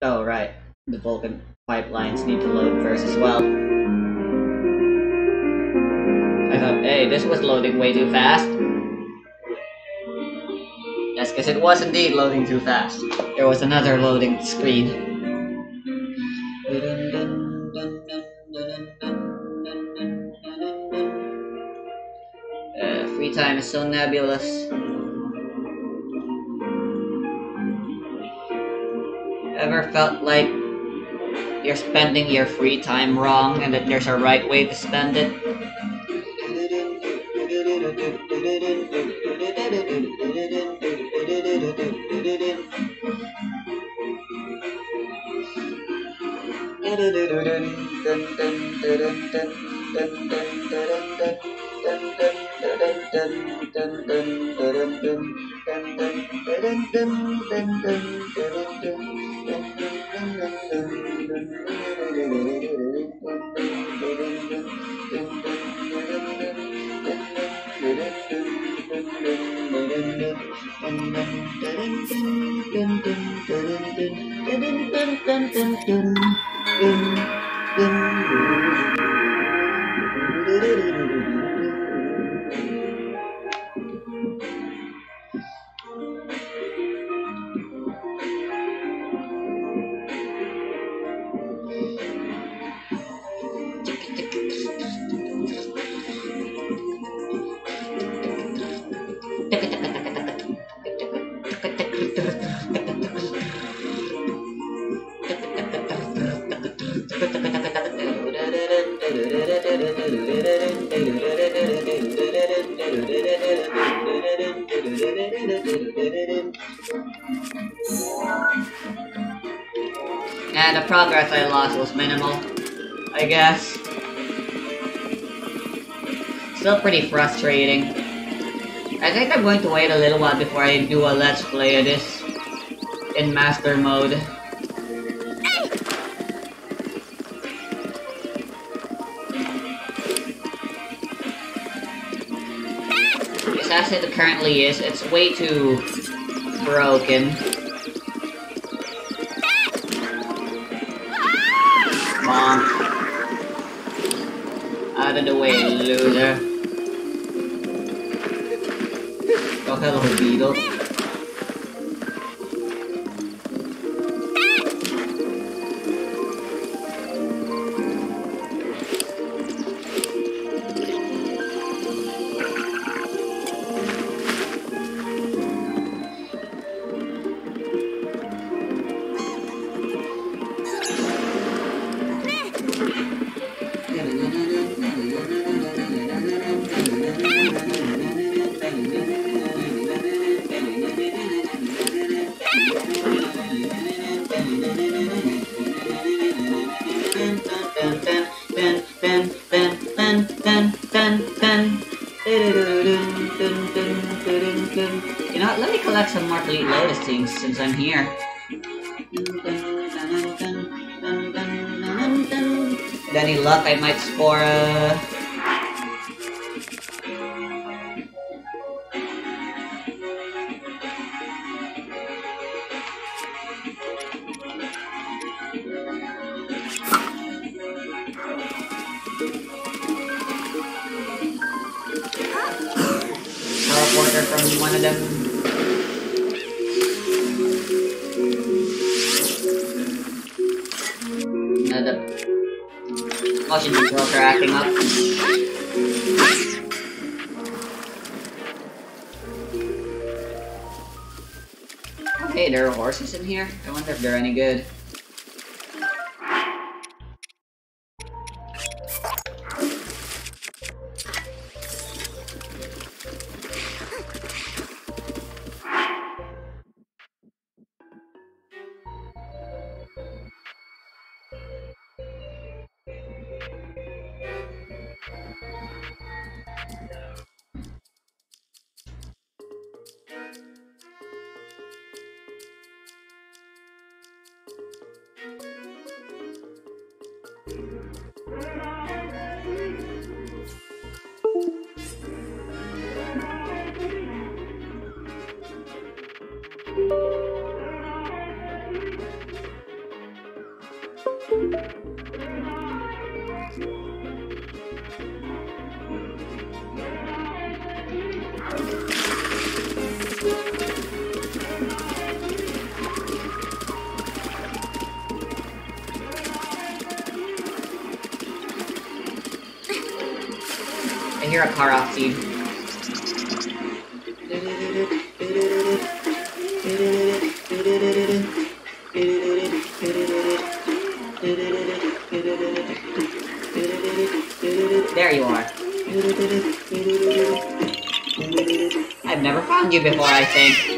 Oh, right. The Vulkan pipelines need to load first as well. I thought, hey, this was loading way too fast. Yes, because it was indeed loading too fast. There was another loading screen. Uh, free time is so nebulous. Felt like you're spending your free time wrong and that there's a right way to spend it? frustrating. I think I'm going to wait a little while before I do a let's play of this in master mode. Because as it currently is, it's way too broken. Bonk. Out of the way, loser. Oh, hello, Beetle. hear a car off, dude. There you are. I've never found you before, I think.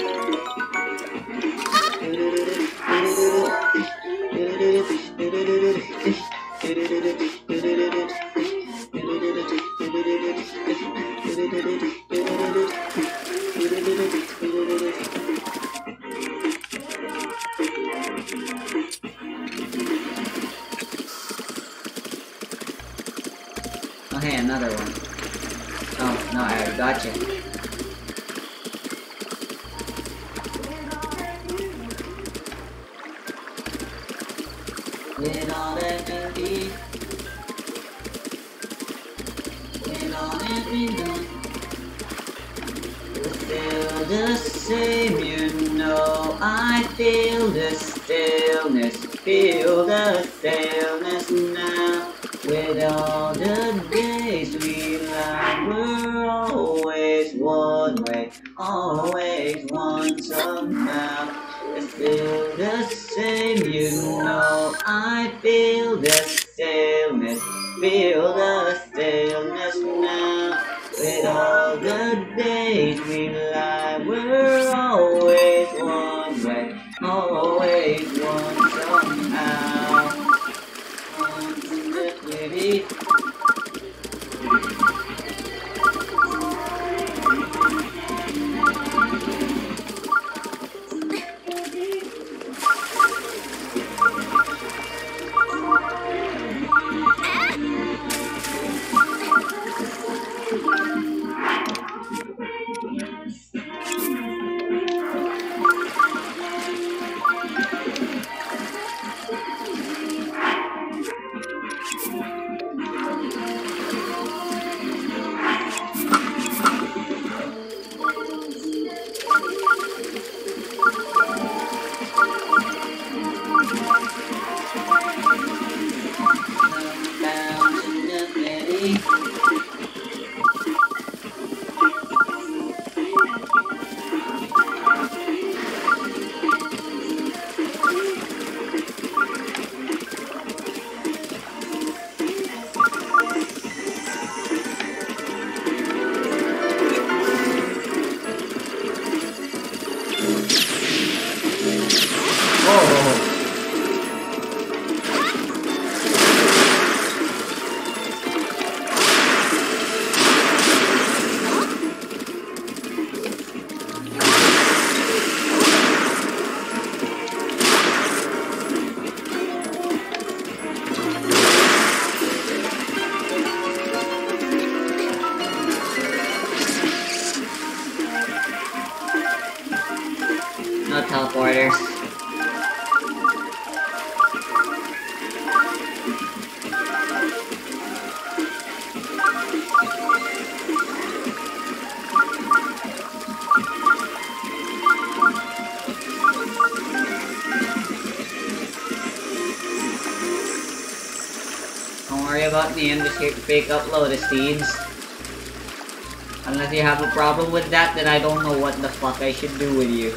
fake upload is seeds. Unless you have a problem with that, then I don't know what the fuck I should do with you.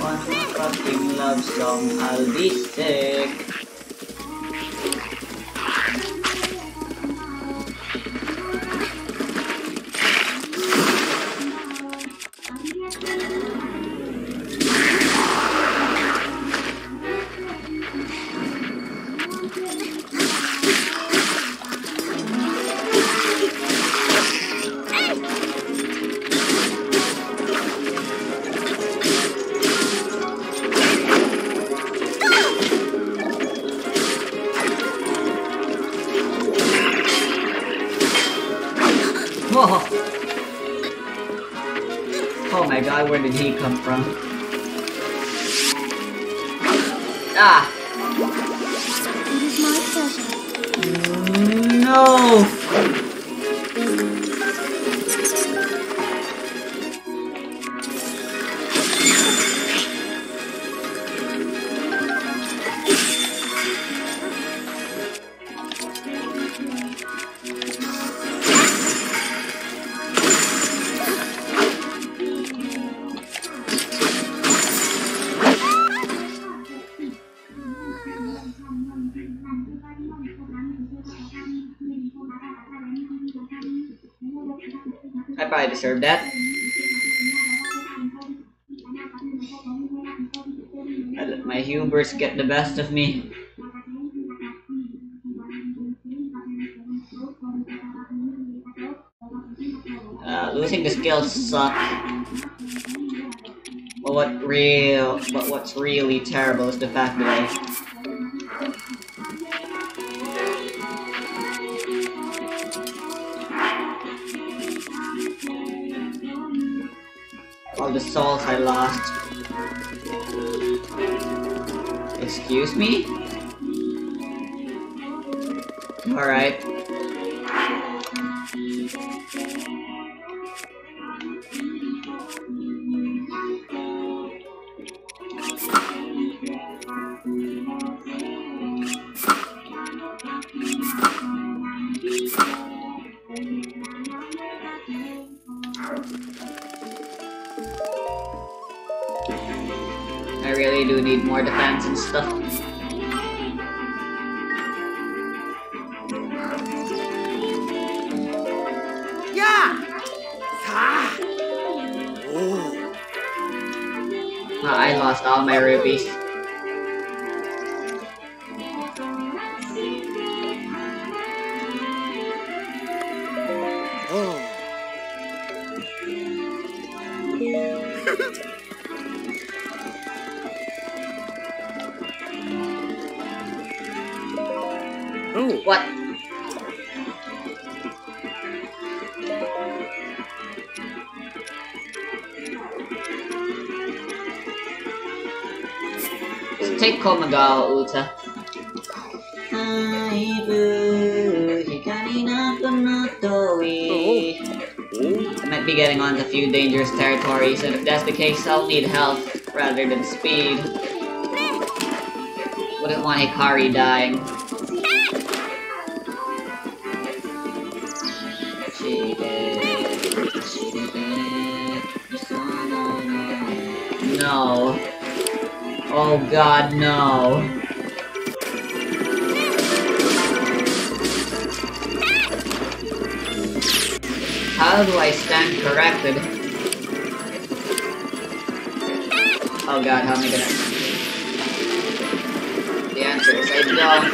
One fucking love song, I'll be sick. The best of me. Uh, losing the skills suck. But what real, but what's really terrible is the fact that I all the souls I lost. Excuse me? Alright. So take Komagal, Oh. I might be getting onto a few dangerous territories, and if that's the case, I'll need health rather than speed. Wouldn't want Hikari dying. Oh god, no. How do I stand corrected? Oh god, how am I gonna... The answer is I don't.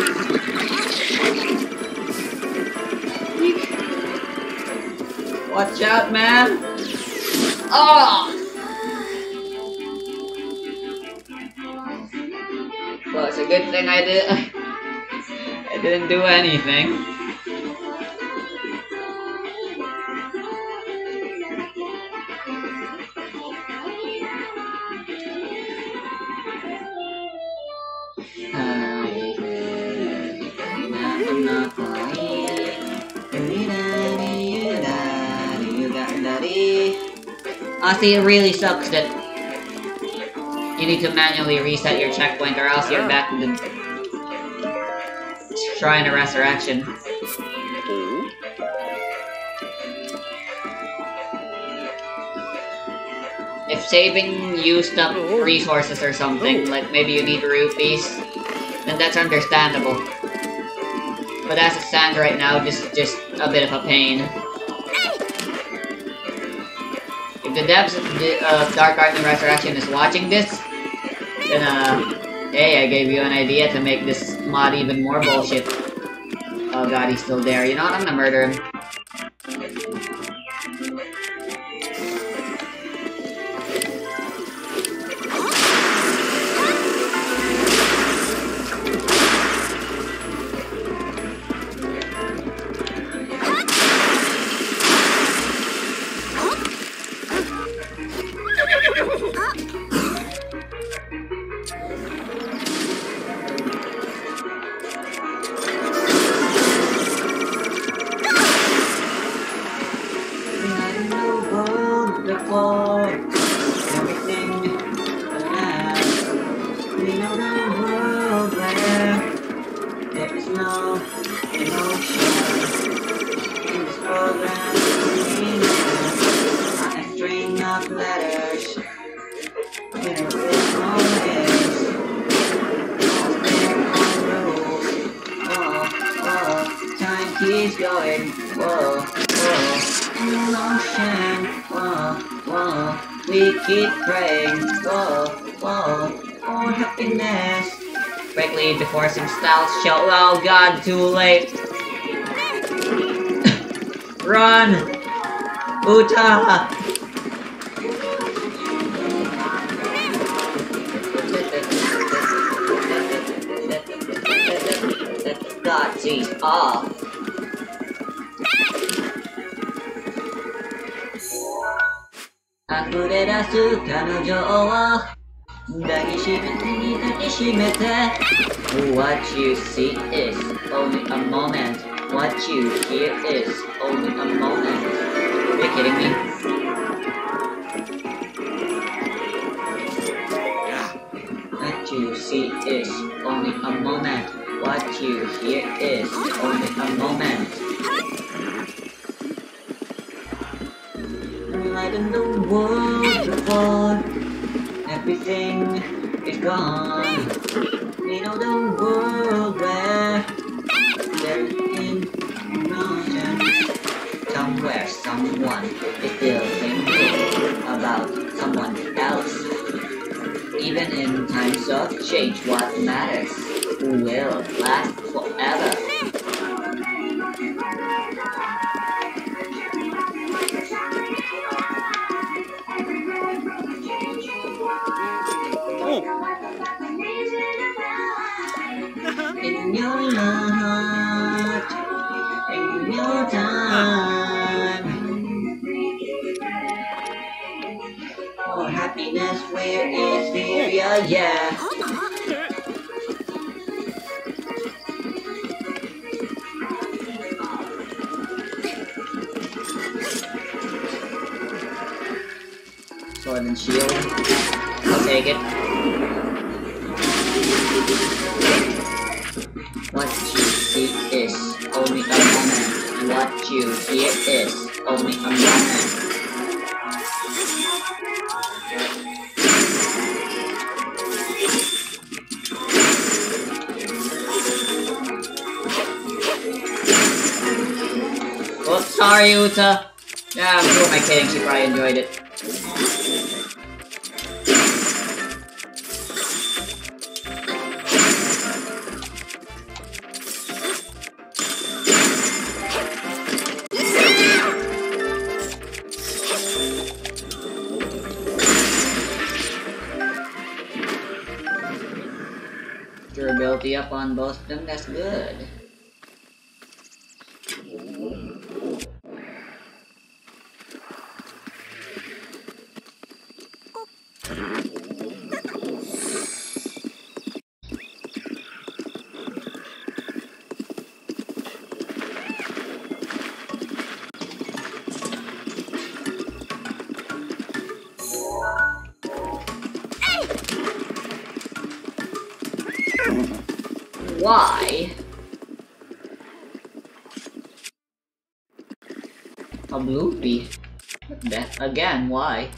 Watch out, man! Oh! Good thing I did. I didn't do anything. Honestly, it really sucks that You need to manually reset your checkpoint or else you're back in the Shrine of Resurrection. If saving used up resources or something, like maybe you need rupees, then that's understandable. But as it stands right now, just just a bit of a pain. If the devs of Dark Army Resurrection is watching this, then uh, hey, I gave you an idea to make this mod even more bullshit. Oh god, he's still there. You know what? I'm gonna murder him. What you hear is only a moment Are you kidding me? What you see is only a moment What you hear is only a moment Light in the world before everything is gone. We know the world someone else. Even in times of change, what matters will last why. A movie? Again, why?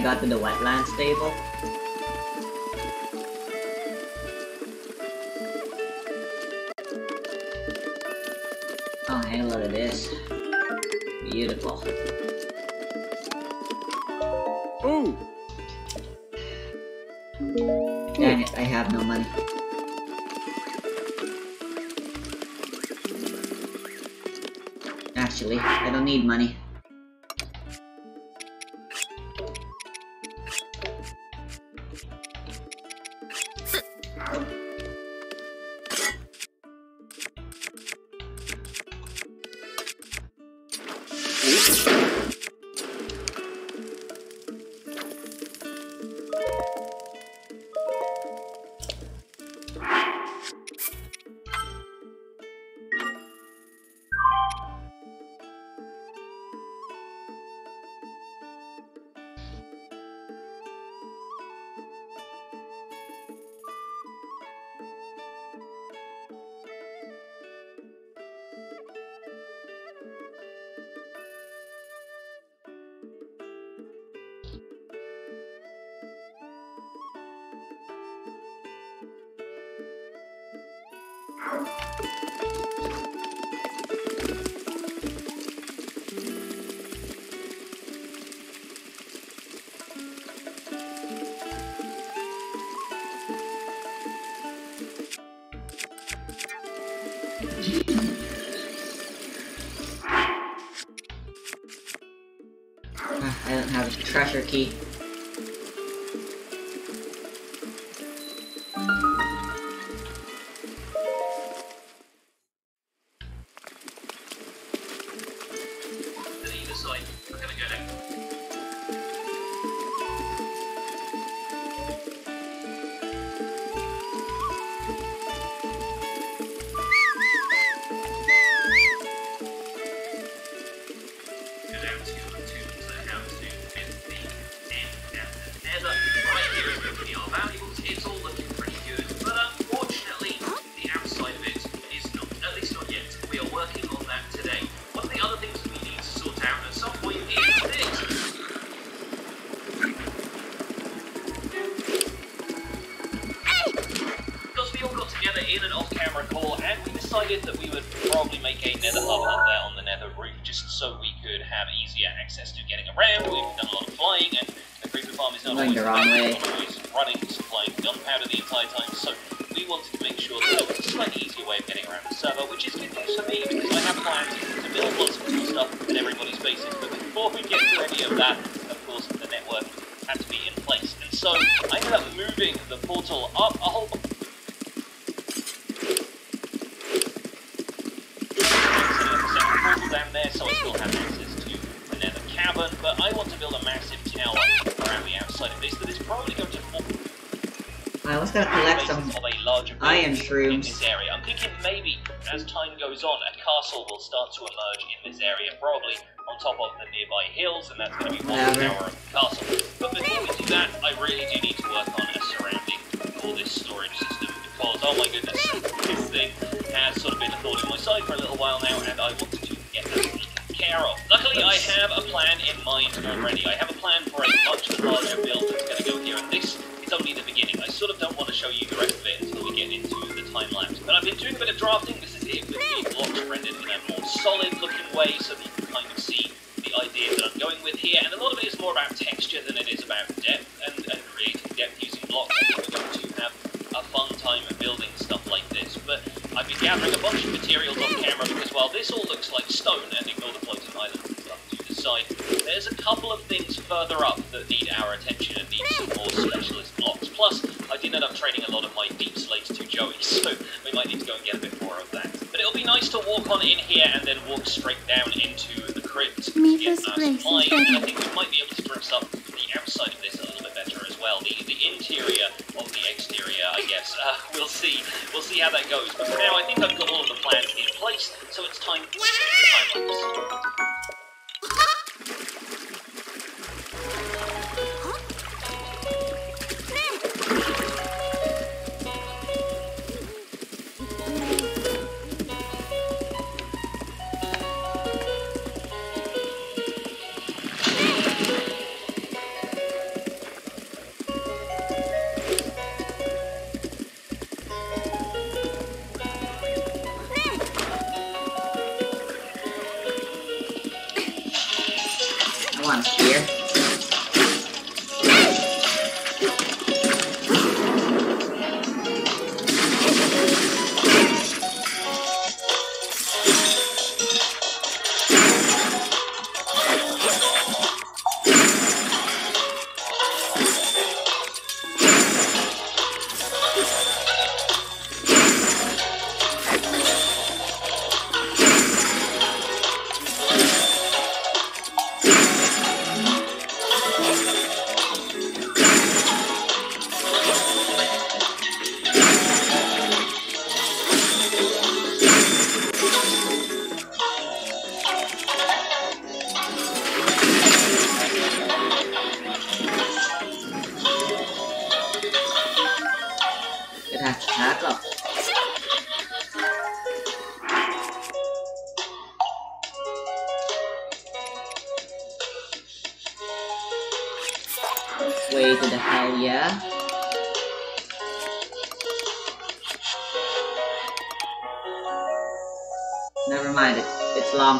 I got to the wetland stable, Ah, I don't have a treasure key. area. I'm thinking maybe as time goes on, a castle will start to emerge in this area, probably on top of the nearby hills, and that's going to be one tower of the castle. But before we do that, I really do need to work on a surrounding for this storage system, because, oh my goodness, this thing has sort of been a thought in my side for a little while now, and I wanted to get that taken care of. Luckily, I have a plan in mind already. I have a plan for a much larger build that's going to go here, and this is only the beginning. I sort of don't want to show you the rest of it until we get into the time lapse. But I've been doing a bit of drafting. This is it with the blocks rendered in a more solid looking way so that you can kind of see the idea that I'm going with here. And a lot of it is more about texture than it is about depth and, and creating depth using blocks. I think we're going to have a fun time building stuff like this. But I've been gathering a bunch of materials off camera because while this all looks like stone, and ignore the floating island and stuff to the side, there's a couple of things further up that need our attention and need some more specialist blocks. Plus, I did end up trading a lot of my deep slates to Joey, so we might need to go and get a bit more of that. But it'll be nice to walk on in here and then walk straight down into the crypt to get our supply, and I think we might be able to dress up the outside of this a little bit better as well. The the interior of the exterior, I guess. Uh, we'll see. We'll see how that goes. But for now, I think I've got all of the plans in place, so it's time for the ん?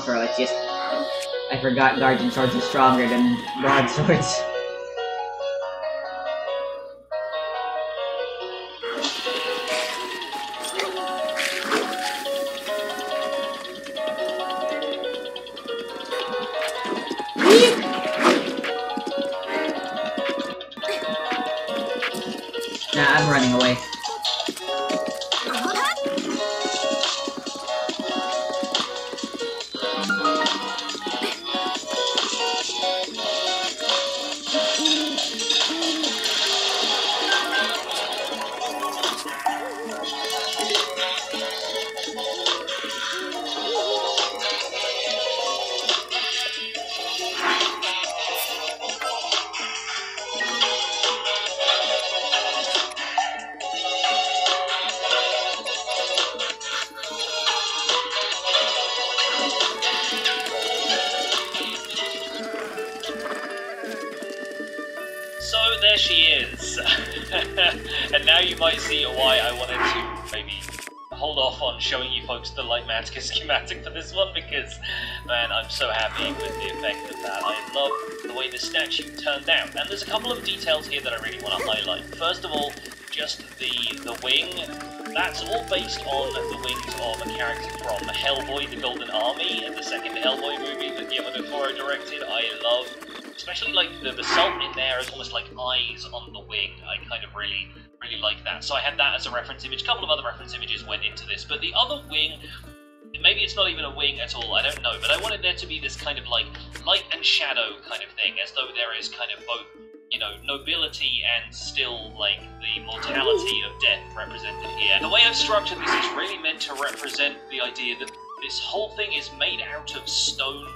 Throw, it's just... I forgot guardian swords are stronger than broadswords. Statue turned out. And there's a couple of details here that I really want to highlight. First of all, just the, the wing. That's all based on the wings of a character from Hellboy, the Golden Army, and the second Hellboy movie that Guillermo del Toro directed. I love especially like the, the salt in there is almost like eyes on the wing. I kind of really, really like that. So I had that as a reference image. A couple of other reference images went into this, but the other wing, maybe it's not even a wing at all. I don't know, but I wanted there to be this kind of like light and shadow kind of thing, as though there is kind of both you know, nobility and still like the mortality of death represented here. The way I've structured this is really meant to represent the idea that this whole thing is made out of stone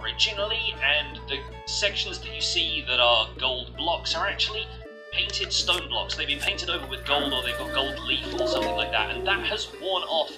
originally, and the sections that you see that are gold blocks are actually painted stone blocks. They've been painted over with gold or they've got gold leaf or something like that, and that has worn off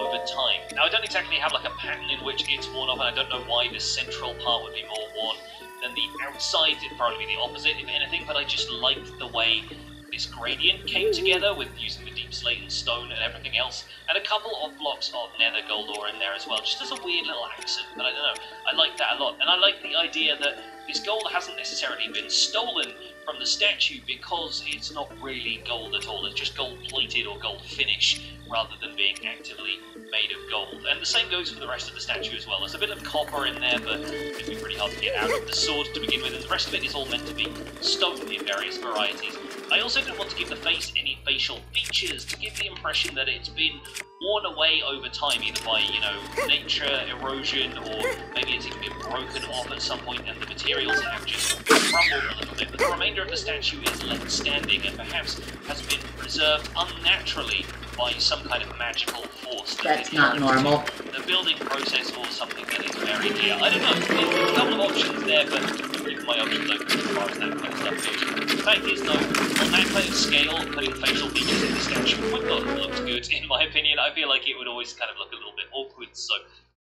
over time. Now, I don't exactly have like a pattern in which it's worn off, and I don't know why the central part would be more worn than the outside. It'd probably be the opposite, if anything, but I just liked the way this gradient came together with using the deep slate and stone and everything else, and a couple of blocks of nether gold ore in there as well, just as a weird little accent. But I don't know, I like that a lot, and I like the idea that this gold hasn't necessarily been stolen from the statue because it's not really gold at all. It's just gold plated or gold finish rather than being actively made of gold. And the same goes for the rest of the statue as well. There's a bit of copper in there, but it'd be pretty hard to get out of the sword to begin with, and the rest of it is all meant to be stone in various varieties. I also didn't want to give the face any facial features to give the impression that it's been worn away over time, either by, you know, nature, erosion, or maybe it's even been broken off at some point and the materials have just crumbled a little bit. But the remainder of the statue is left standing and perhaps has been preserved unnaturally by some kind of magical force. that That's not normal. The building process or something that is buried here. I don't know. There's a couple of options there, but leaving my options open as far as that kind of stuff goes. The fact is, though, on that kind of scale, putting facial features in the statue would not have looked good, in my opinion. I feel like it would always kind of look a little bit awkward, so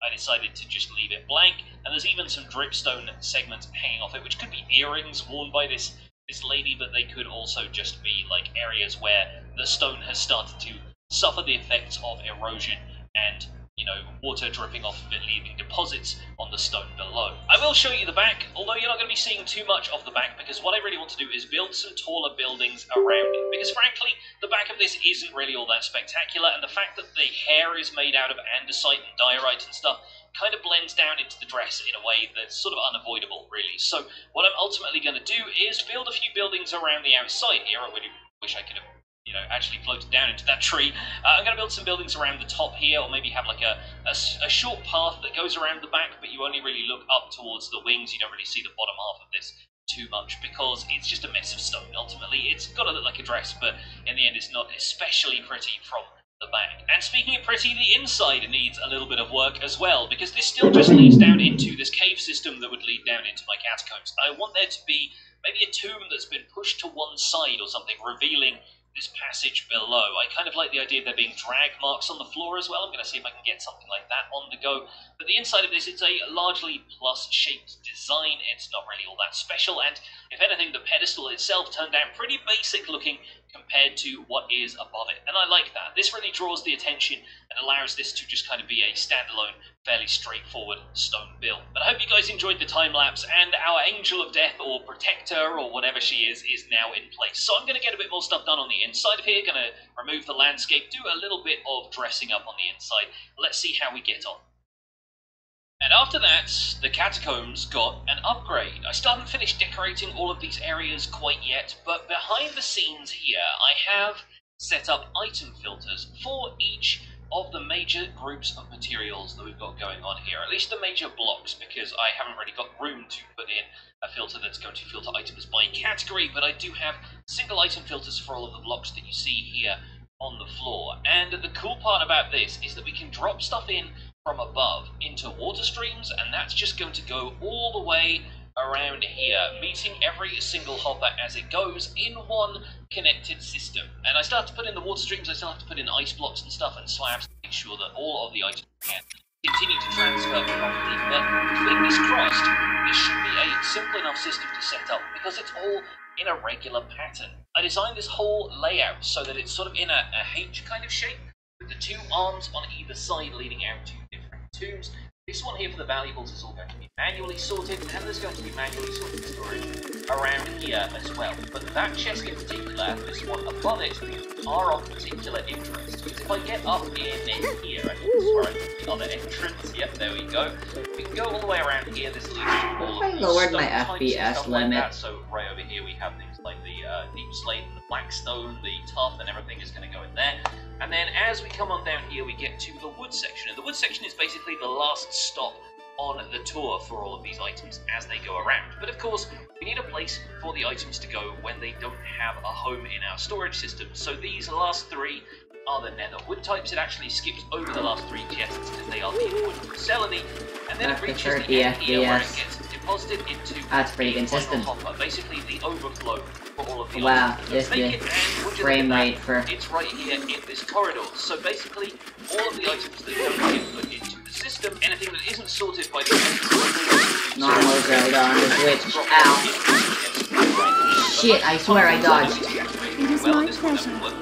I decided to just leave it blank. And there's even some dripstone segments hanging off it, which could be earrings worn by this this lady, but they could also just be like areas where the stone has started to suffer the effects of erosion and you know water dripping off of it, leaving deposits on the stone below. I will show you the back, although you're not going to be seeing too much of the back because what I really want to do is build some taller buildings around it. Because frankly, the back of this isn't really all that spectacular, and the fact that the hair is made out of andesite and diorite and stuff kind of blends down into the dress in a way that's sort of unavoidable, really. So what I'm ultimately going to do is build a few buildings around the outside here. I really wish I could have you know, actually floated down into that tree. Uh, I'm going to build some buildings around the top here, or maybe have like a a short path that goes around the back, but you only really look up towards the wings. You don't really see the bottom half of this too much because it's just a mess of stone. Ultimately, it's got to look like a dress, but in the end, it's not especially pretty from the back. And speaking of pretty, the inside needs a little bit of work as well, because this still just leads down into this cave system that would lead down into my catacombs. I want there to be maybe a tomb that's been pushed to one side or something, revealing this passage below. I kind of like the idea of there being drag marks on the floor as well. I'm going to see if I can get something like that on the go. But the inside of this, it's a largely plus-shaped design. It's not really all that special, and if anything, the pedestal itself turned out pretty basic looking compared to what is above it. And I like that. This really draws the attention and allows this to just kind of be a standalone, fairly straightforward stone build. But I hope you guys enjoyed the time lapse, and our Angel of Death or Protector or whatever she is is now in place. So I'm going to get a bit more stuff done on the inside of here. Going to remove the landscape, do a little bit of dressing up on the inside. Let's see how we get on. And after that, the catacombs got an upgrade. I still haven't finished decorating all of these areas quite yet, but behind the scenes here, I have set up item filters for each of the major groups of materials that we've got going on here, at least the major blocks, because I haven't really got room to put in a filter that's going to filter items by category, but I do have single item filters for all of the blocks that you see here on the floor. And the cool part about this is that we can drop stuff in from above into water streams, and that's just going to go all the way around here, meeting every single hopper as it goes in one connected system. And I start to put in the water streams, I still have to put in ice blocks and stuff and slabs to make sure that all of the items can continue to transfer properly. But fingers crossed, this should be a simple enough system to set up because it's all in a regular pattern. I designed this whole layout so that it's sort of in a, a H kind of shape with the two arms on either side leading out to different tombs. This one here for the valuables is all going to be manually sorted, and there's going to be manually sorted storage around here as well. But that chest in particular, and this one above it, are of particular interest. Because if I get up in here, I think this is where I put the other entrance. Yep, there we go. We can go all the way around here. This leads to all I of the lowered my stone types and FPS like limit. that. So right over here we have things like the uh, deep slate, and the black stone, the tuff, and everything is going to go in there. And then as we come on down here, we get to the wood section. And the wood section is basically the last stop on the tour for all of these items as they go around. But of course, we need a place for the items to go when they don't have a home in our storage system. So these last three are the nether wood types. It actually skips over the last three chests because they are the wood facility. And then That's it reaches 30 the end here where it gets deposited into That's pretty consistent. hopper, basically the overflow for all of the Wow, this Let's make the it, and would you frame rate for It's right here in this corridor. So basically, all of the items that don't get put into the system, anything that isn't sorted by the normal Zelda on the Switch. Ow. Shit, I swear I dodged. It is Well, my at this point, I've pleasure.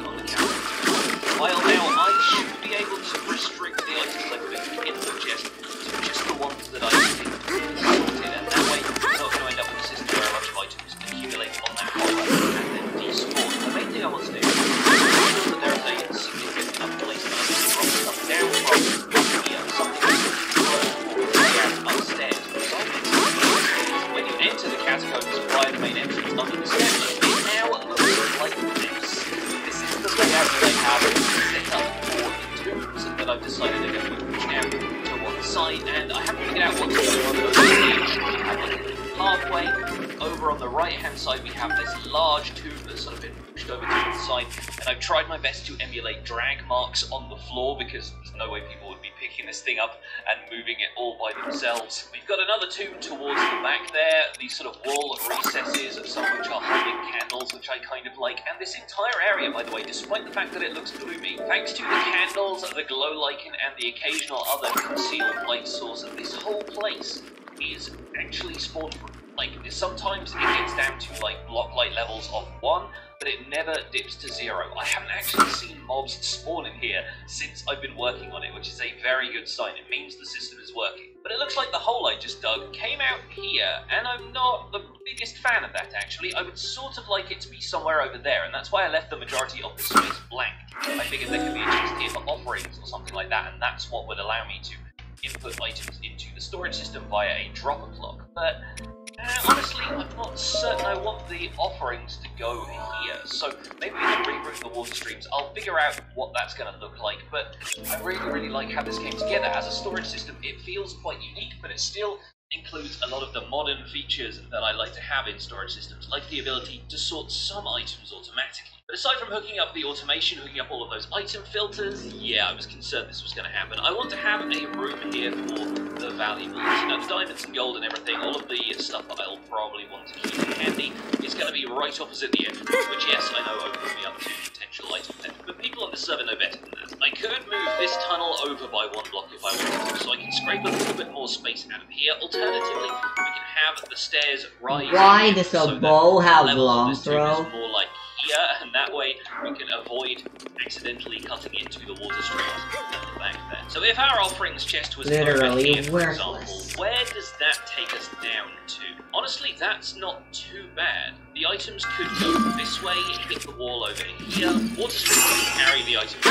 Because there's no way people would be picking this thing up and moving it all by themselves. We've got another tomb towards the back there, these sort of wall recesses, some of which are holding candles, which I kind of like. And this entire area, by the way, despite the fact that it looks gloomy, thanks to the candles, the glow lichen, and the occasional other concealed light source, this whole place is actually spawn proof. Like, sometimes it gets down to like block light levels of one, but it never dips to zero. I haven't actually seen mobs spawn in here since I've been working on it, which is a very good sign. It means the system is working. But it looks like the hole I just dug came out here, and I'm not the biggest fan of that actually. I would sort of like it to be somewhere over there, and that's why I left the majority of the space blank. I figured there could be a chest here for offerings or something like that, and that's what would allow me to input items into the storage system via a dropper clock. But uh, honestly, I'm not certain I want the offerings to go here, so maybe we can reroute the water streams. I'll figure out what that's going to look like, but I really, really like how this came together. As a storage system, it feels quite unique, but it still includes a lot of the modern features that I like to have in storage systems, like the ability to sort some items automatically. But aside from hooking up the automation, hooking up all of those item filters, yeah, I was concerned this was going to happen. I want to have a room here for the valuables. You know, the diamonds and gold and everything, all of the stuff that I'll probably want to keep handy is going to be right opposite the entrance, which, yes, I know opens me up to by one block if I wanted to, so I can scrape a little bit more space out of here. Alternatively, we can have the stairs rise. Why does so a bow have long throw? more like here, and that way we can avoid accidentally cutting into the water streams at the back there. So if our offerings chest was Literally here, for worthless. example, where does that take us down? Honestly, that's not too bad. The items could go this way, hit the wall over here. Water streams can carry the items.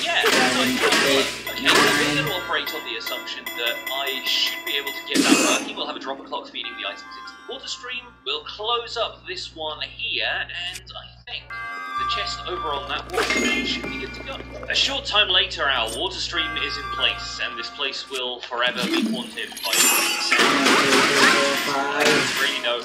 Yeah, Okay, so we're going to operate on the assumption that I should be able to get that working. We'll have a dropper clock feeding the items into the water stream. We'll close up this one here, and I think the chest over on that wall should be good to go. A short time later, our water stream is in place, and this place will forever be haunted by sound. Really no.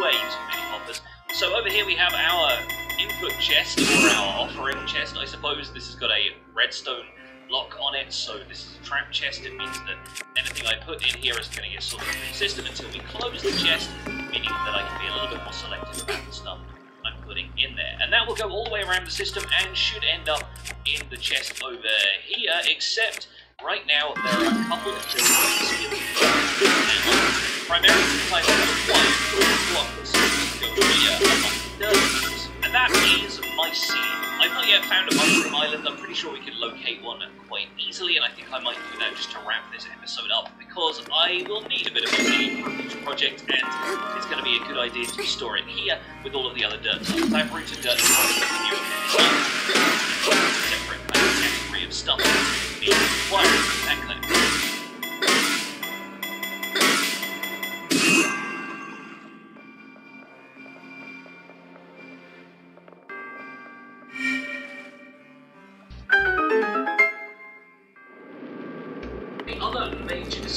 Way too many hoppers. So over here we have our input chest, or our offering chest, I suppose. This has got a redstone lock on it, so this is a trap chest. It means that anything I put in here is going to get sorted through the system until we close the chest, meaning that I can be a little bit more selective about the stuff I'm putting in there. And that will go all the way around the system and should end up in the chest over here, except right now there are a couple of things primarily because I four blocks to here. That is my scene. I've not yet found a mushroom island. I'm pretty sure we can locate one quite easily, and I think I might do that just to wrap this episode up because I will need a bit of material for each project, and it's going to be a good idea to store it here with all of the other dirt. I've rooted dirt like the kind category of stuff that kind of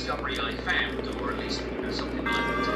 discovery I found, or at least you know, something I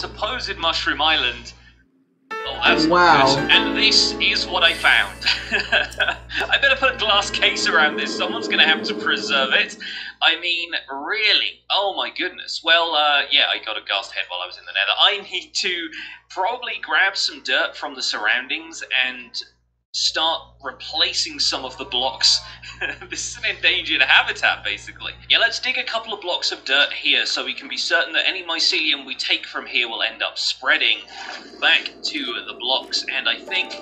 supposed mushroom island. Oh, that's Wow. good. And this is what I found. I better put a glass case around this. Someone's going to have to preserve it. I mean, really? Oh my goodness. Well, uh, yeah, I got a ghast head while I was in the nether. I need to probably grab some dirt from the surroundings and start replacing some of the blocks. this is an endangered habitat, basically. Yeah, let's dig a couple of blocks of dirt here so we can be certain that any mycelium we take from here will end up spreading back to the blocks. And I think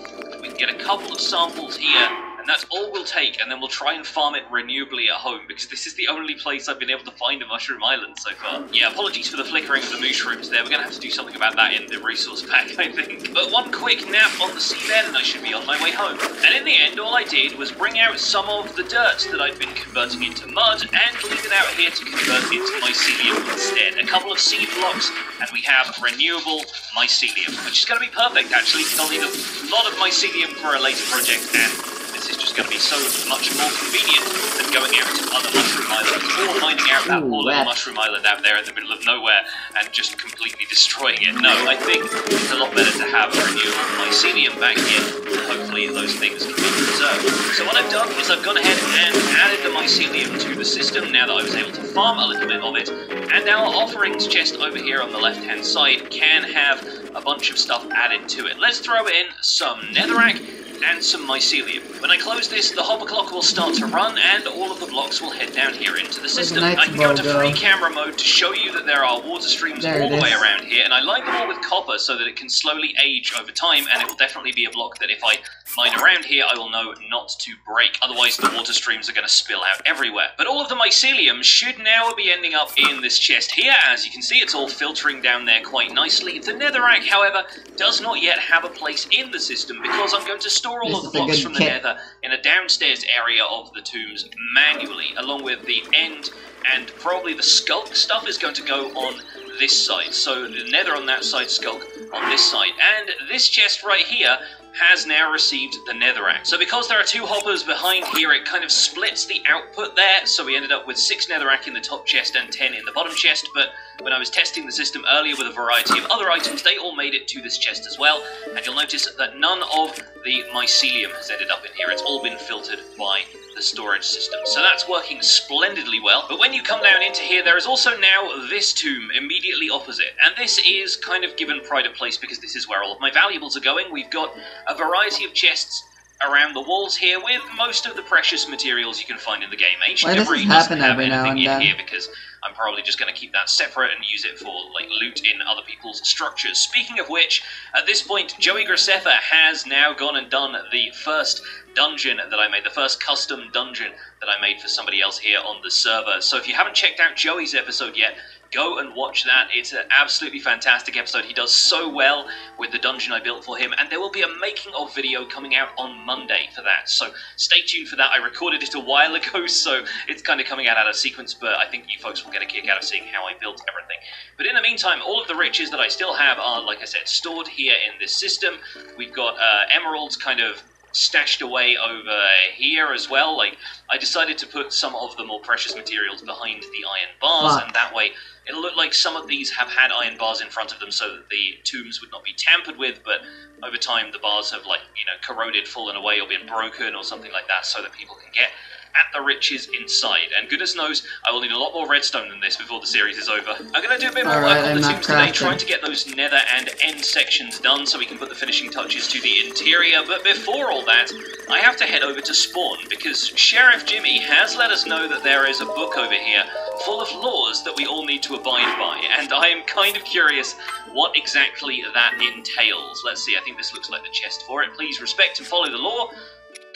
we can get a couple of samples here, that's all we'll take, and then we'll try and farm it renewably at home, because this is the only place I've been able to find a mushroom island so far. Yeah, apologies for the flickering of the mushrooms there. We're going to have to do something about that in the resource pack, I think. But one quick nap on the seabed, and I should be on my way home. And in the end, all I did was bring out some of the dirt that I'd been converting into mud, and leave it out here to convert into mycelium instead. A couple of seed blocks, and we have renewable mycelium, which is going to be perfect, actually. I'll need a lot of mycelium for a later project, and this is just going to be so much more convenient than going out to other mushroom islands or finding out that poor little mushroom island out there in the middle of nowhere and just completely destroying it. No, I think it's a lot better to have a renewable mycelium back here. Hopefully, those things can be preserved. So what I've done is I've gone ahead and added the mycelium to the system now that I was able to farm a little bit of it. And now our offerings chest over here on the left-hand side can have a bunch of stuff added to it. Let's throw in some netherrack and some mycelium. When I close this, the hopper clock will start to run, and all of the blocks will head down here into the system. I can go into free camera mode to show you that there are water streams There all the way around here, and I line them all with copper so that it can slowly age over time, and it will definitely be a block that if I mine around here, I will know not to break. Otherwise, the water streams are going to spill out everywhere. But all of the mycelium should now be ending up in this chest here. As you can see, it's all filtering down there quite nicely. The netherrack, however, does not yet have a place in the system because I'm going to store all This of the blocks from the kit. nether in a downstairs area of the tombs manually, along with the end and probably the sculk stuff is going to go on this side. So the nether on that side, sculk on this side. And this chest right here has now received the netherrack. So because there are two hoppers behind here, it kind of splits the output there. So we ended up with six netherrack in the top chest and ten in the bottom chest. But when I was testing the system earlier with a variety of other items, they all made it to this chest as well. And you'll notice that none of the mycelium has ended up in here. It's all been filtered by the storage system. So that's working splendidly well. But when you come down into here, there is also now this tomb immediately opposite. And this is kind of given pride of place because this is where all of my valuables are going. We've got a variety of chests around the walls here with most of the precious materials you can find in the game. Ancient Why does Debris this doesn't happen have every now anything and in then? here because I'm probably just going to keep that separate and use it for like loot in other people's structures. Speaking of which, at this point, Joey Graceffa has now gone and done the first dungeon that I made, the first custom dungeon that I made for somebody else here on the server. So if you haven't checked out Joey's episode yet, go and watch that. It's an absolutely fantastic episode. He does so well with the dungeon I built for him, and there will be a making of video coming out on Monday for that. So stay tuned for that. I recorded it a while ago, so it's kind of coming out out of sequence, but I think you folks will get a kick out of seeing how I built everything. But in the meantime, all of the riches that I still have are, like I said, stored here in this system. We've got uh, emeralds kind of stashed away over here as well. Like, I decided to put some of the more precious materials behind the iron bars, and that way it'll look like some of these have had iron bars in front of them so that the tombs would not be tampered with, but over time the bars have, like, you know, corroded, fallen away, or been broken, or something like that, so that people can get at the riches inside. And goodness knows, I will need a lot more redstone than this before the series is over. I'm going to do a bit more Alright, work on the tombs today, trying to get those nether and end sections done so we can put the finishing touches to the interior. But before all that, I have to head over to spawn because Sheriff Jimmy has let us know that there is a book over here full of laws that we all need to abide by, and I am kind of curious what exactly that entails. Let's see, I think this looks like the chest for it. Please respect and follow the law.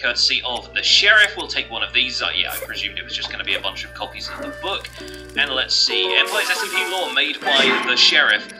Courtesy of the sheriff, we'll take one of these. Uh, yeah, I presumed it was just going to be a bunch of copies of the book. And let's see, Empire's SMP law made by the sheriff.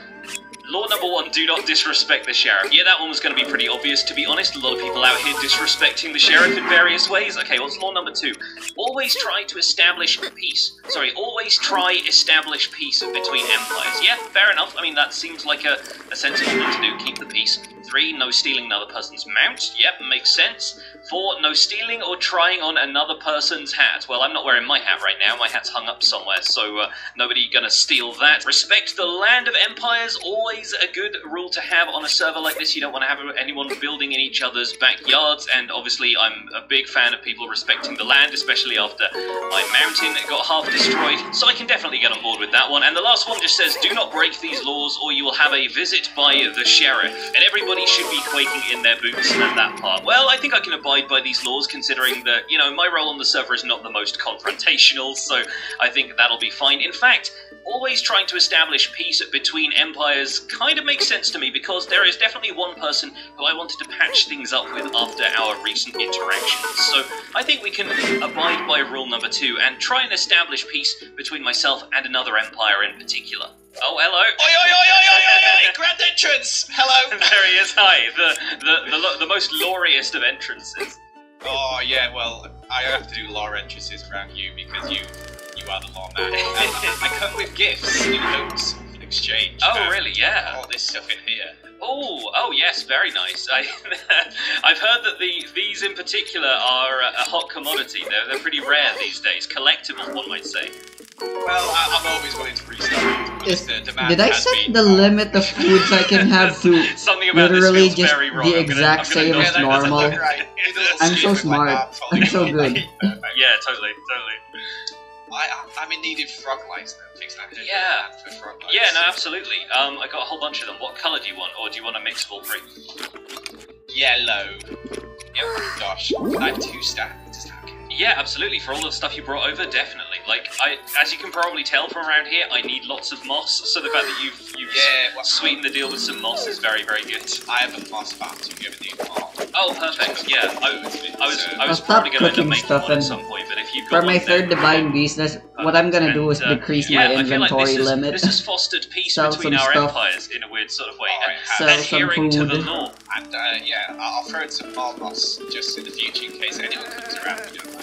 Law number one, do not disrespect the sheriff. Yeah, that one was going to be pretty obvious, to be honest. A lot of people out here disrespecting the sheriff in various ways. Okay, what's law number two? Always try to establish peace. Sorry, always try establish peace between empires. Yeah, fair enough. I mean, that seems like a, a sensible thing to do. Keep the peace. Three, no stealing another person's mount. Yep, makes sense. Four, no stealing or trying on another person's hat. Well, I'm not wearing my hat right now. My hat's hung up somewhere, so uh, nobody gonna steal that. Respect the land of empires. Always a good rule to have on a server like this. You don't want to have anyone building in each other's backyards, and obviously, I'm a big fan of people respecting the land, especially after my mountain got half destroyed. So I can definitely get on board with that one. And the last one just says, "Do not break these laws, or you will have a visit by the sheriff." And everybody should be quaking in their boots at that part. Well, I think I can abide by these laws, considering that you know my role on the server is not the most confrontational, so I think that'll be fine. In fact, always trying to establish peace between empires kind of makes sense to me because there is definitely one person who I wanted to patch things up with after our recent interactions. So I think we can abide by rule number two and try and establish peace between myself and another empire in particular. Oh, hello. Oi, oi, oi, oi, oi, oi, oi! Grand entrance! Hello! there he is. Hi, the the the, the most glorious of entrances. oh, yeah, well, I have to do law entrances around you because you you are the law man. And um, I come with gifts in hopes exchange. Oh, Um, really? Yeah. All this stuff in here. Oh, oh yes, very nice. I, I've heard that the these in particular are a, a hot commodity. They're they're pretty rare these days, collectible, one might say. Well, I, I'm always willing to restart. but Is- the Did I set been- the limit of foods I can have to Something about literally this just very wrong. the exact gonna same as that normal? right. I'm so skin with my smart. I'm so good. Yeah, totally, totally. I, I'm in need of frog lights though. Fix that. head Yeah. for frog lights. Yeah, no, absolutely. Um, I got a whole bunch of them. What colour do you want, or do you want a mix of all three? Yellow. Yep. Gosh, I have two stacks? Is that okay? Yeah, absolutely. For all the stuff you brought over, definitely. Like, I, as you can probably tell from around here, I need lots of moss. So the fact that you've you've Yeah, well, sweetened the deal with some moss is very, very good. I have a moss farm, so if you ever need more. Oh, perfect. Yeah, I, I was I was I'll probably stop going to end up cooking making stuff one at and- some point, but if you've For my third then- divine business, what I'm gonna do is uh, decrease yeah, my I feel like inventory this has- limit. This has fostered peace Sell between some our stuff. empires in a weird sort of way, Oh, and it has. Sell some adhering to the food. law. And uh, yeah, I'll I'll throw in some more moss just in the future in case anyone comes around and don't like, feel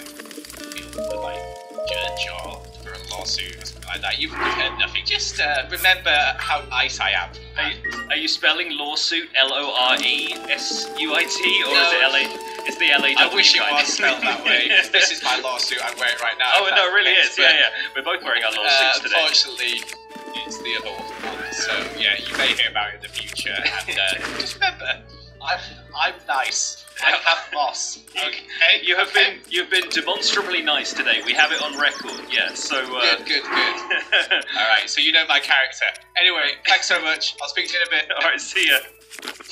like judge or for a lawsuit or something like that. You've, heard nothing. Just uh, remember how nice I am. Are you, are you spelling lawsuit L O R E S U I T or is it L A? It's the L A. I wish it was spelled that way. this is my lawsuit. I'm wearing right now. Oh no, it really is. Yeah, yeah. We're both wearing our Uh, lawsuits today. unfortunately, it's the other one. So yeah, you may hear about it in the future. And uh, just remember, I'm I'm nice. I have moss. Okay. You have been you've been demonstrably nice today. We have it on record. Yeah. So. Uh, Good, good, good. All right, so you know my character. Anyway, thanks so much. I'll speak to you in a bit. All right. See ya.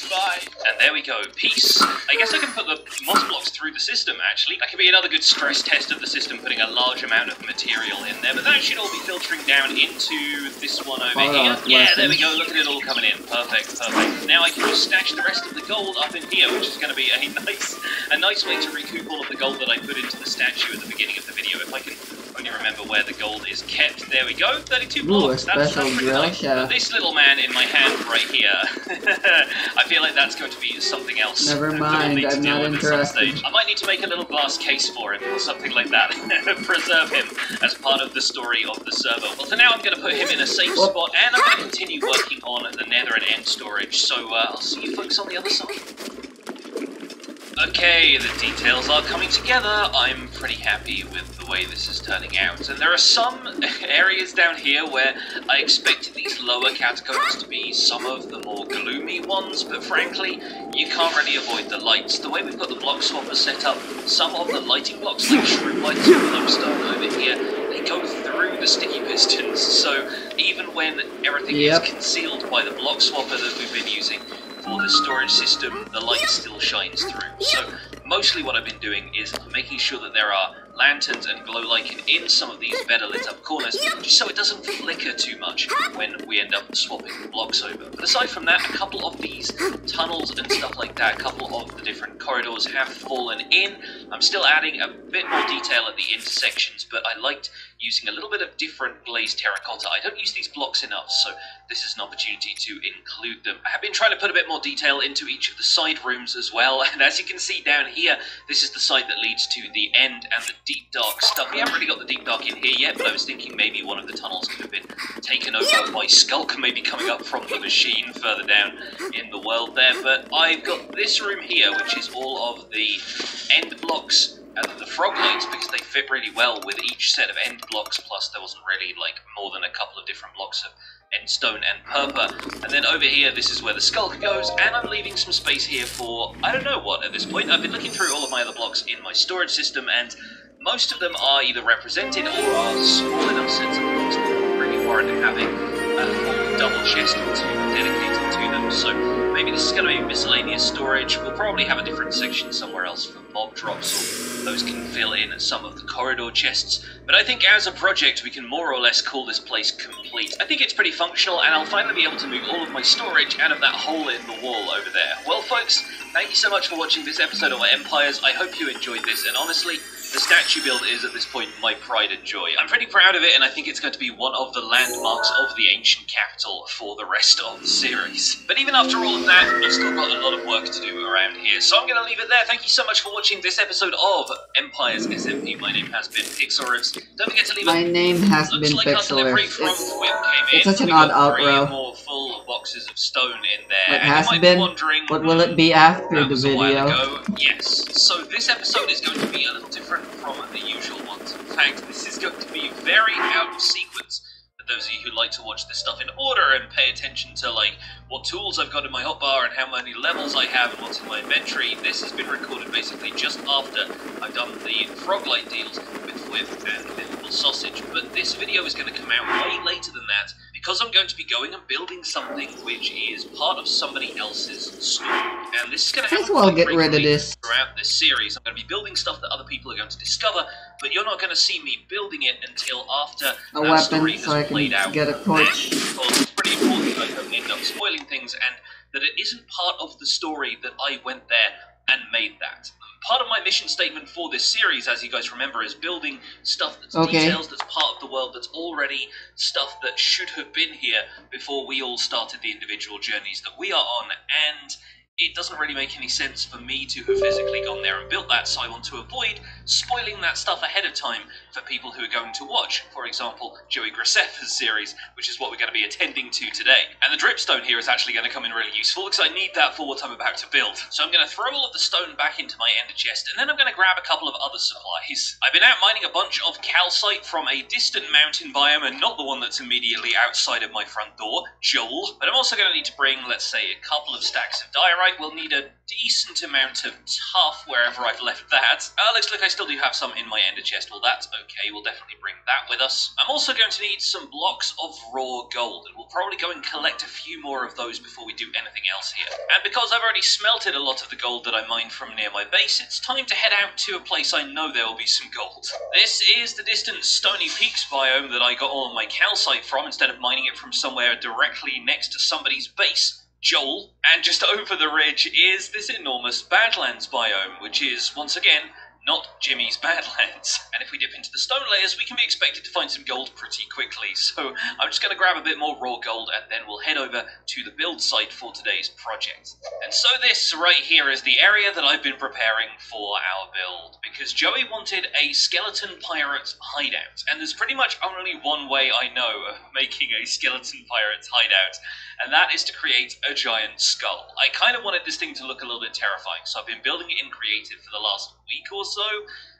Bye. And there we go, peace. I guess I can put the moss blocks through the system, actually. That could be another good stress test of the system, putting a large amount of material in there. But that should all be filtering down into this one over Hold here. on, yeah, there we go, look at it all coming in. Perfect, perfect. Now I can just stash the rest of the gold up in here, which is going to be a nice, a nice way to recoup all of the gold that I put into the statue at the beginning of the video. If I can only remember where the gold is kept. There we go, 32 Ooh, a blocks. That's, special that's pretty nice. But this little man in my hand right here, I feel like that's going to be something else. Never mind, need to I'm not interested. stage. I might need to make a little glass case for him or something like that. Preserve him as part of the story of the server. Well, for now, I'm going to put him in a safe Whoop. spot and I'm going to continue working on the nether and end storage. So uh, I'll see you folks on the other side. Okay, the details are coming together. I'm pretty happy with the way this is turning out. And there are some areas down here where I expected these lower catacombs to be some of the more gloomy ones, but frankly, you can't really avoid the lights. The way we've got the block swapper set up, some of the lighting blocks, like shroom lights and glowstone over here, they go through the sticky pistons, so even when everything Yep. is concealed by the block swapper that we've been using for the storage system, the light still shines through. So mostly what I've been doing is making sure that there are lanterns and glow lichen in some of these better lit up corners, just so it doesn't flicker too much when we end up swapping the blocks over. But aside from that, a couple of these tunnels and stuff like that, a couple of the different corridors have fallen in. I'm still adding a bit more detail at the intersections, but I liked using a little bit of different glazed terracotta. I don't use these blocks enough, so this is an opportunity to include them. I have been trying to put a bit more detail into each of the side rooms as well, and as you can see down here, this is the side that leads to the end and the deep dark stuff. We haven't really got the deep dark in here yet, but I was thinking maybe one of the tunnels could have been taken over by Sculk, maybe coming up from the machine further down in the world there. But I've got this room here, which is all of the end blocks and the frog legs, because they fit really well with each set of end blocks. Plus, there wasn't really like more than a couple of different blocks of end stone and purpur. And then over here, this is where the sculk goes, and I'm leaving some space here for I don't know what at this point. I've been looking through all of my other blocks in my storage system, and most of them are either represented or are small enough sets of blocks that really warrant having uh, a full double chest or two dedicated to them. So maybe this is going to be miscellaneous storage. We'll probably have a different section somewhere else for mob drops, or those can fill in some of the corridor chests. But I think as a project, we can more or less call this place complete. I think it's pretty functional, and I'll finally be able to move all of my storage out of that hole in the wall over there. Well, folks, thank you so much for watching this episode of Empires. I hope you enjoyed this, and honestly, the statue build is at this point my pride and joy. I'm pretty proud of it, and I think it's going to be one of the landmarks of the ancient capital for the rest of the series. But even after all of that, I've still got a lot of work to do around here, so I'm going to leave it there. Thank you so much for watching this episode of Empires SMP. My name has been Pixlriffs. Don't forget to leave My a name has Looks been like our delivery Pixlriffs. from It's, it's such an odd outro. more full boxes of stone in there. It has been. Wondering, what will it be after the was a while video? Yes. So this episode is going to be a little different from the usual ones. In fact, this is going to be very out of sequence. For those of you who like to watch this stuff in order and pay attention to like what tools I've got in my hotbar and how many levels I have and what's in my inventory, this has been recorded basically just after I've done the froglight deals with Fwhip and Sausage. But this video is going to come out way later than that because I'm going to be going and building something which is part of somebody else's story. And this is going to happen well get rid of this. throughout this series. I'm going to be building stuff that other people are going to discover, but you're not going to see me building it until after A that story weapon has so I played can out. get a torch. Because it's pretty important that I don't end up spoiling things and that it isn't part of the story that I went there and made that. Part of my mission statement for this series, as you guys remember, is building stuff that's Okay. details, that's part of the world, that's already stuff that should have been here before we all started the individual journeys that we are on. And it doesn't really make any sense for me to have physically gone there and built that, so I want to avoid spoiling that stuff ahead of time for people who are going to watch. For example, Joey Graceffa's series, which is what we're going to be attending to today. And the dripstone here is actually going to come in really useful because I need that for what I'm about to build. So I'm going to throw all of the stone back into my ender chest, and then I'm going to grab a couple of other supplies. I've been out mining a bunch of calcite from a distant mountain biome, and not the one that's immediately outside of my front door, Joel. But I'm also going to need to bring, let's say, a couple of stacks of diorite. We'll need a decent amount of tuff wherever I've left that. Uh, looks like I still do have some in my ender chest. Well, that's okay. We'll definitely bring that with us. I'm also going to need some blocks of raw gold, and we'll probably go and collect a few more of those before we do anything else here. And because I've already smelted a lot of the gold that I mined from near my base, it's time to head out to a place I know there will be some gold. This is the distant Stony Peaks biome that I got all of my calcite from instead of mining it from somewhere directly next to somebody's base. Joel, and just over the ridge is this enormous Badlands biome, which is, once again, not Jimmy's Badlands. And if we dip into the stone layers, we can be expected to find some gold pretty quickly. So I'm just going to grab a bit more raw gold and then we'll head over to the build site for today's project. And so this right here is the area that I've been preparing for our build. Because Joey wanted a skeleton pirate hideout. And there's pretty much only one way I know of making a skeleton pirate hideout and that is to create a giant skull. I kind of wanted this thing to look a little bit terrifying, so I've been building it in creative for the last week or so,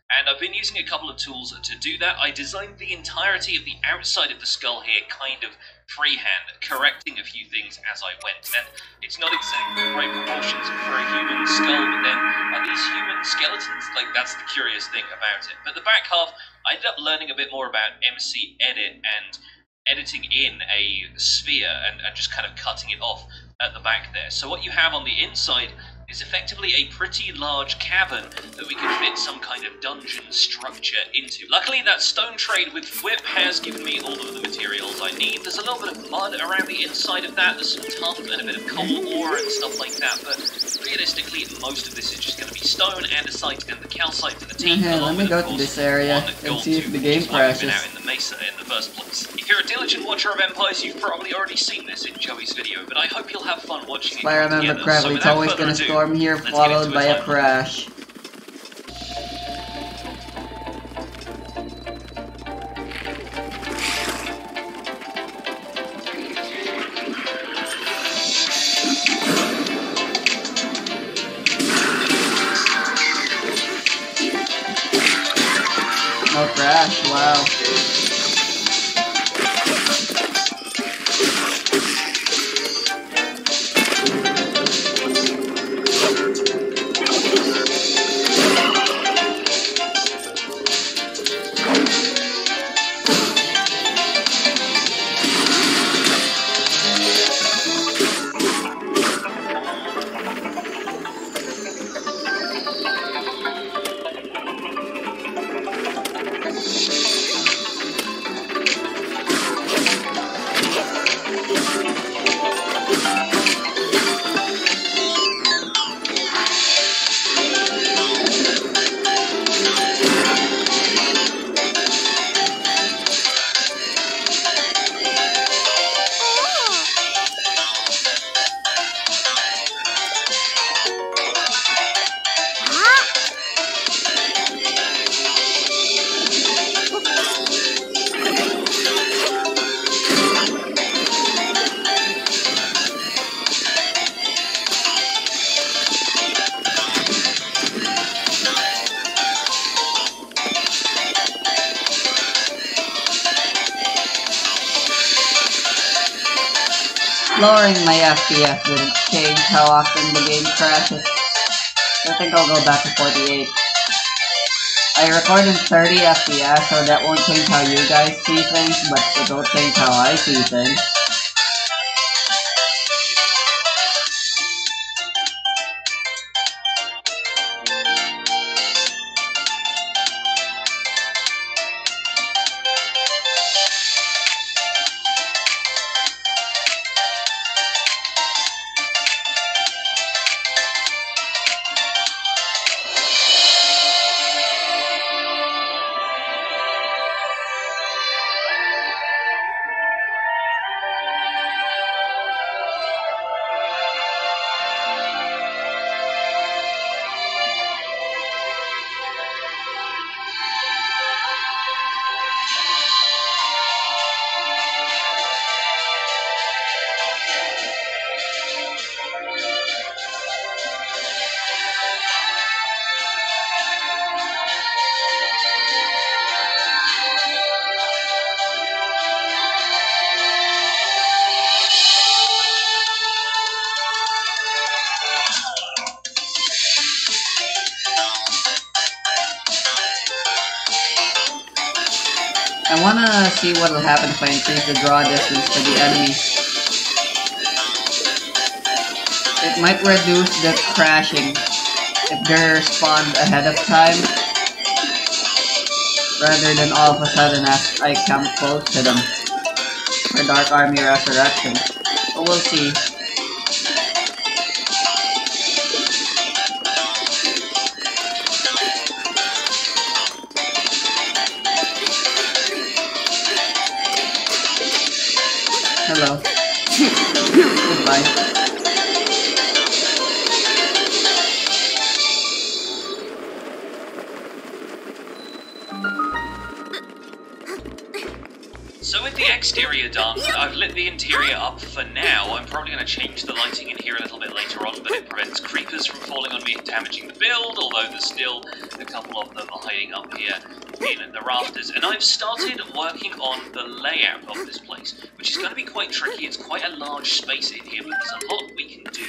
And I've been using a couple of tools to do that. I designed the entirety of the outside of the skull here kind of freehand, correcting a few things as I went. And it's not exactly the right proportions for a human skull, but then are these human skeletons? Like, that's the curious thing about it. But the back half, I ended up learning a bit more about MC Edit and editing in a sphere and, and just kind of cutting it off at the back there. So what you have on the inside is effectively a pretty large cavern that we can fit some kind of dungeon structure into. Luckily, that stone trade with Fwhip has given me all of the materials I need. There's a little bit of mud around the inside of that, there's some tuff and a bit of coal ore and stuff like that, but realistically, most of this is just going to be stone, and andesite, and the calcite for the team. Okay, along let me go to this area and see if the game is why we've been crashes. out in the mesa in the first place. If you're a diligent watcher of Empires, you've probably already seen this in Joey's video, but I hope you'll have fun watching it If I remember correctly, so it's always gonna ado, storm here, let's followed by a crash. No crash, wow. FPS wouldn't change how often the game crashes. I think I'll go back to 48. I record in 30 FPS, so that won't change how you guys see things, but it'll change how I see things. See what'll happen if I increase the draw distance to the enemy. It might reduce the crashing if they're spawned ahead of time, rather than all of a sudden as I come close to them for Dark Army Resurrection. But we'll see. I've started working on the layout of this place, which is going to be quite tricky. It's quite a large space in here, but there's a lot we can do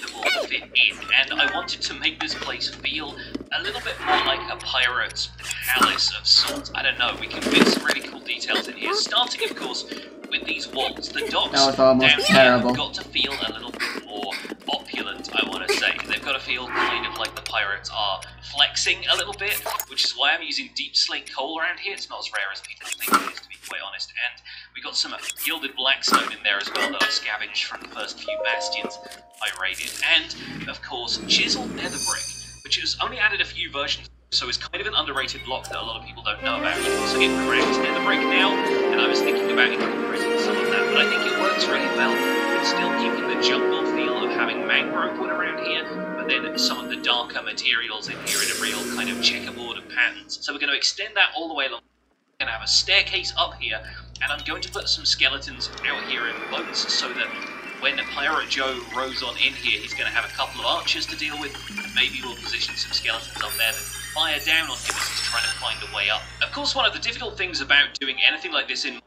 that will fit in. And I wanted to make this place feel a little bit more like a pirate's palace of sorts. I don't know, we can fit some really cool details in here. Starting, of course, with these walls. The docks That was almost down here have got to feel a little bit more opulent, I want to say. They've got to feel kind of like the pirates are flexing a little bit, why I'm using deep slate coal around here. It's not as rare as people think to be quite honest. And we got some gilded blackstone in there as well that I scavenged from the first few bastions I raided. And, of course, chiseled nether brick, which has only added a few versions so it's kind of an underrated block that a lot of people don't know about. You can also get cracked nether brick now, and I was thinking about incorporating some of that, but I think it works really well with still keeping the jungle feel of having mangrove wood around here, but then some of the darker materials in here in a real kind of checkerboard of patterns. So we're going to extend that all the way along. We're going to have a staircase up here, and I'm going to put some skeletons out here in boats so that when Pirate Joe rows on in here, he's going to have a couple of archers to deal with, and maybe we'll position some skeletons up there that fire down on him as he's trying to find a way up. Of course, one of the difficult things about doing anything like this in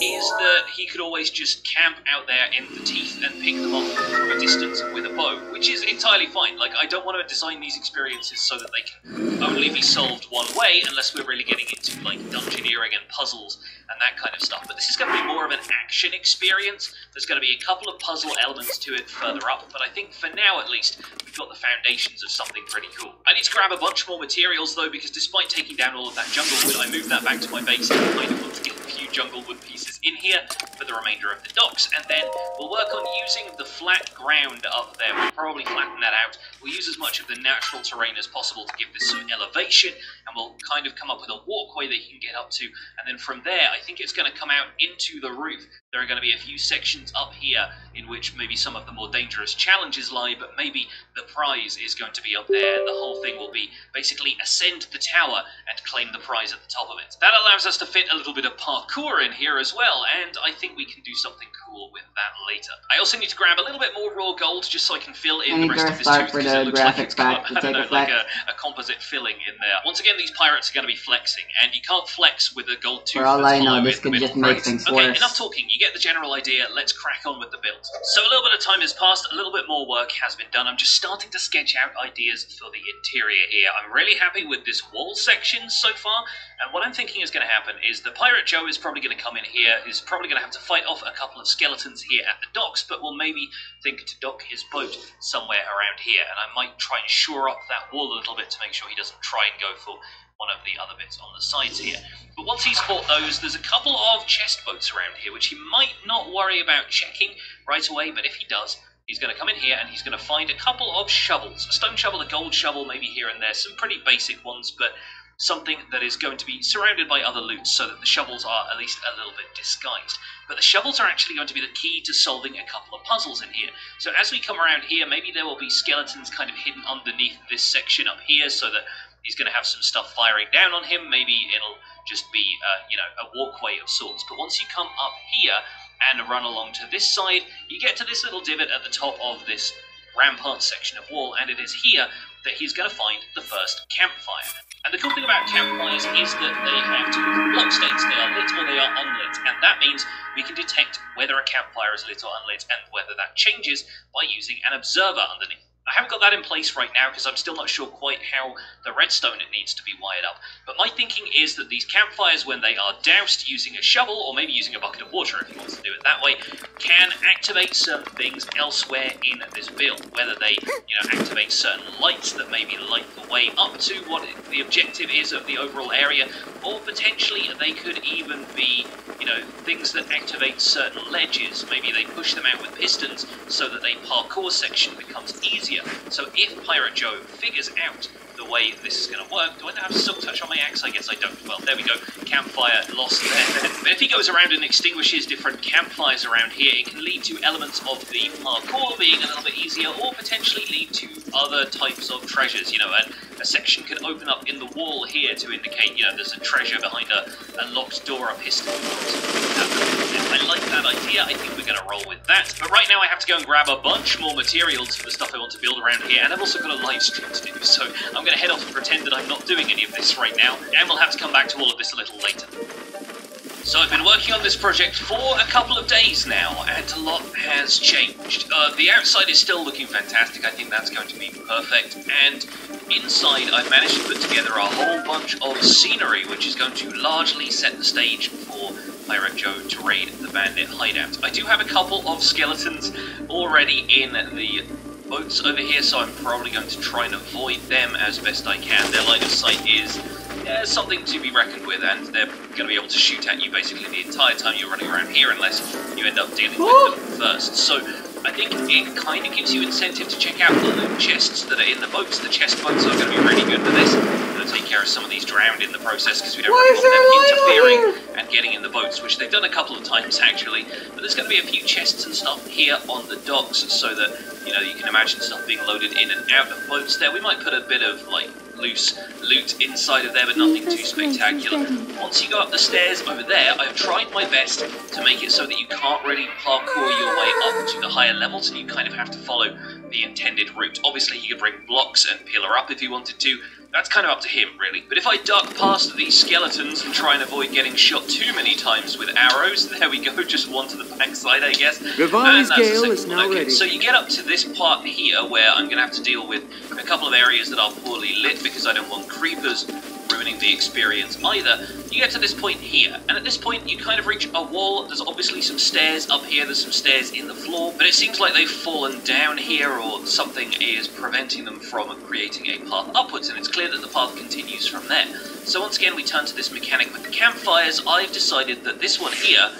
Is that he could always just camp out there in the teeth and pick them off from a distance with a bow, which is entirely fine. Like, I don't want to design these experiences so that they can only be solved one way unless we're really getting into, like, dungeoneering and puzzles and that kind of stuff. But this is going to be more of an action experience. There's going to be a couple of puzzle elements to it further up, but I think for now, at least, we've got the foundations of something pretty cool. I need to grab a bunch more materials, though, because despite taking down all of that jungle wood, I moved that back to my base and kind of want to get a few jungle wood pieces in here for the remainder of the docks, and then we'll work on using the flat ground up there. We'll probably flatten that out. We'll use as much of the natural terrain as possible to give this some elevation, and we'll kind of come up with a walkway that you can get up to, and then from there, I think it's going to come out into the roof. There are going to be a few sections up here in which maybe some of the more dangerous challenges lie, but maybe the prize is going to be up there, the whole thing will be basically ascend the tower and claim the prize at the top of it. That allows us to fit a little bit of parkour in here as well, and I think we can do something cool with that later. I also need to grab a little bit more raw gold just so I can fill in the rest of this tooth because it looks like it's got, I don't know, like a, a composite filling in there. Once again, these pirates are going to be flexing, and you can't flex with a gold tooth. For all I know, this could just make things okay, worse. enough talking. You get the general idea. Let's crack on with the build. So a little bit of time has passed. A little bit more work has been done. I'm just starting to sketch out ideas for the interior here. I'm really happy with this wall section so far. And what I'm thinking is going to happen is the Pirate Joe is probably going to come in here. Is probably going to have to fight off a couple of skeletons here at the docks, but we'll maybe think to dock his boat somewhere around here. And I might try and shore up that wall a little bit to make sure he doesn't try and go for one of the other bits on the sides here. But once he's fought those, there's a couple of chest boats around here, which he might not worry about checking right away, but if he does, he's going to come in here and he's going to find a couple of shovels. A stone shovel, a gold shovel, maybe here and there. Some pretty basic ones, but something that is going to be surrounded by other loot so that the shovels are at least a little bit disguised. But the shovels are actually going to be the key to solving a couple of puzzles in here. So as we come around here, maybe there will be skeletons kind of hidden underneath this section up here so that he's going to have some stuff firing down on him. Maybe it'll just be, uh, you know, a walkway of sorts. But once you come up here and run along to this side, you get to this little divot at the top of this rampart section of wall, and it is here that he's going to find the first campfire. And the cool thing about campfires is that they have two block states. They are lit or they are unlit, and that means we can detect whether a campfire is lit or unlit and whether that changes by using an observer underneath. I haven't got that in place right now because I'm still not sure quite how the redstone it needs to be wired up. But my thinking is that these campfires, when they are doused using a shovel, or maybe using a bucket of water if you want to do it that way, can activate certain things elsewhere in this build. Whether they, you know, activate certain lights that maybe light the way up to what the objective is of the overall area, or potentially they could even be, you know, things that activate certain ledges. Maybe they push them out with pistons so that a parkour section becomes easier. So if Pirate Joe figures out the way this is going to work, do I have silk touch on my axe? I guess I don't. Well, there we go. Campfire lost there. But if he goes around and extinguishes different campfires around here, it can lead to elements of the parkour being a little bit easier, or potentially lead to other types of treasures. You know, and a section can open up in the wall here to indicate, you know, there's a treasure behind a, a locked door, a piston. I like that idea. I think we're we're going to roll with that. But right now I have to go and grab a bunch more materials for the stuff I want to build around here, and I've also got a live stream to do, so I'm going to head off and pretend that I'm not doing any of this right now, and we'll have to come back to all of this a little later. So I've been working on this project for a couple of days now, and a lot has changed. Uh, the outside is still looking fantastic, I think that's going to be perfect, and inside I've managed to put together a whole bunch of scenery, which is going to largely set the stage for Pirate Joe to raid the bandit hideout. I do have a couple of skeletons already in the boats over here, so I'm probably going to try and avoid them as best I can. Their line of sight is yeah, something to be reckoned with, and they're going to be able to shoot at you basically the entire time you're running around here, unless you end up dealing with them first. So I think it kind of gives you incentive to check out the loot chests that are in the boats. The chest boats are going to be really good for this. Going to take care of some of these drowned in the process because we don't really want them interfering and getting in the boats, which they've done a couple of times actually. But there's going to be a few chests and stuff here on the docks, so that you know you can imagine stuff being loaded in and out of boats. There, we might put a bit of like loose loot inside of there, but nothing too spectacular. Once you go up the stairs over there, I've tried my best to make it so that you can't really parkour your way up to the higher levels, and you kind of have to follow the intended route. Obviously, you could bring blocks and pillar up if you wanted to. That's kind of up to him, really. But if I duck past these skeletons and try and avoid getting shot too many times with arrows, there we go, just one to the backside, I guess. Revised And that's the Gale is now Okay, ready. So you get up to this part here where I'm going to have to deal with a couple of areas that are poorly lit because I don't want creepers ruining the experience either. You get to this point here, and at this point you kind of reach a wall. There's obviously some stairs up here, there's some stairs in the floor, but it seems like they've fallen down here or something is preventing them from creating a path upwards, and it's clear that the path continues from there. So once again we turn to this mechanic with the campfires. I've decided that this one here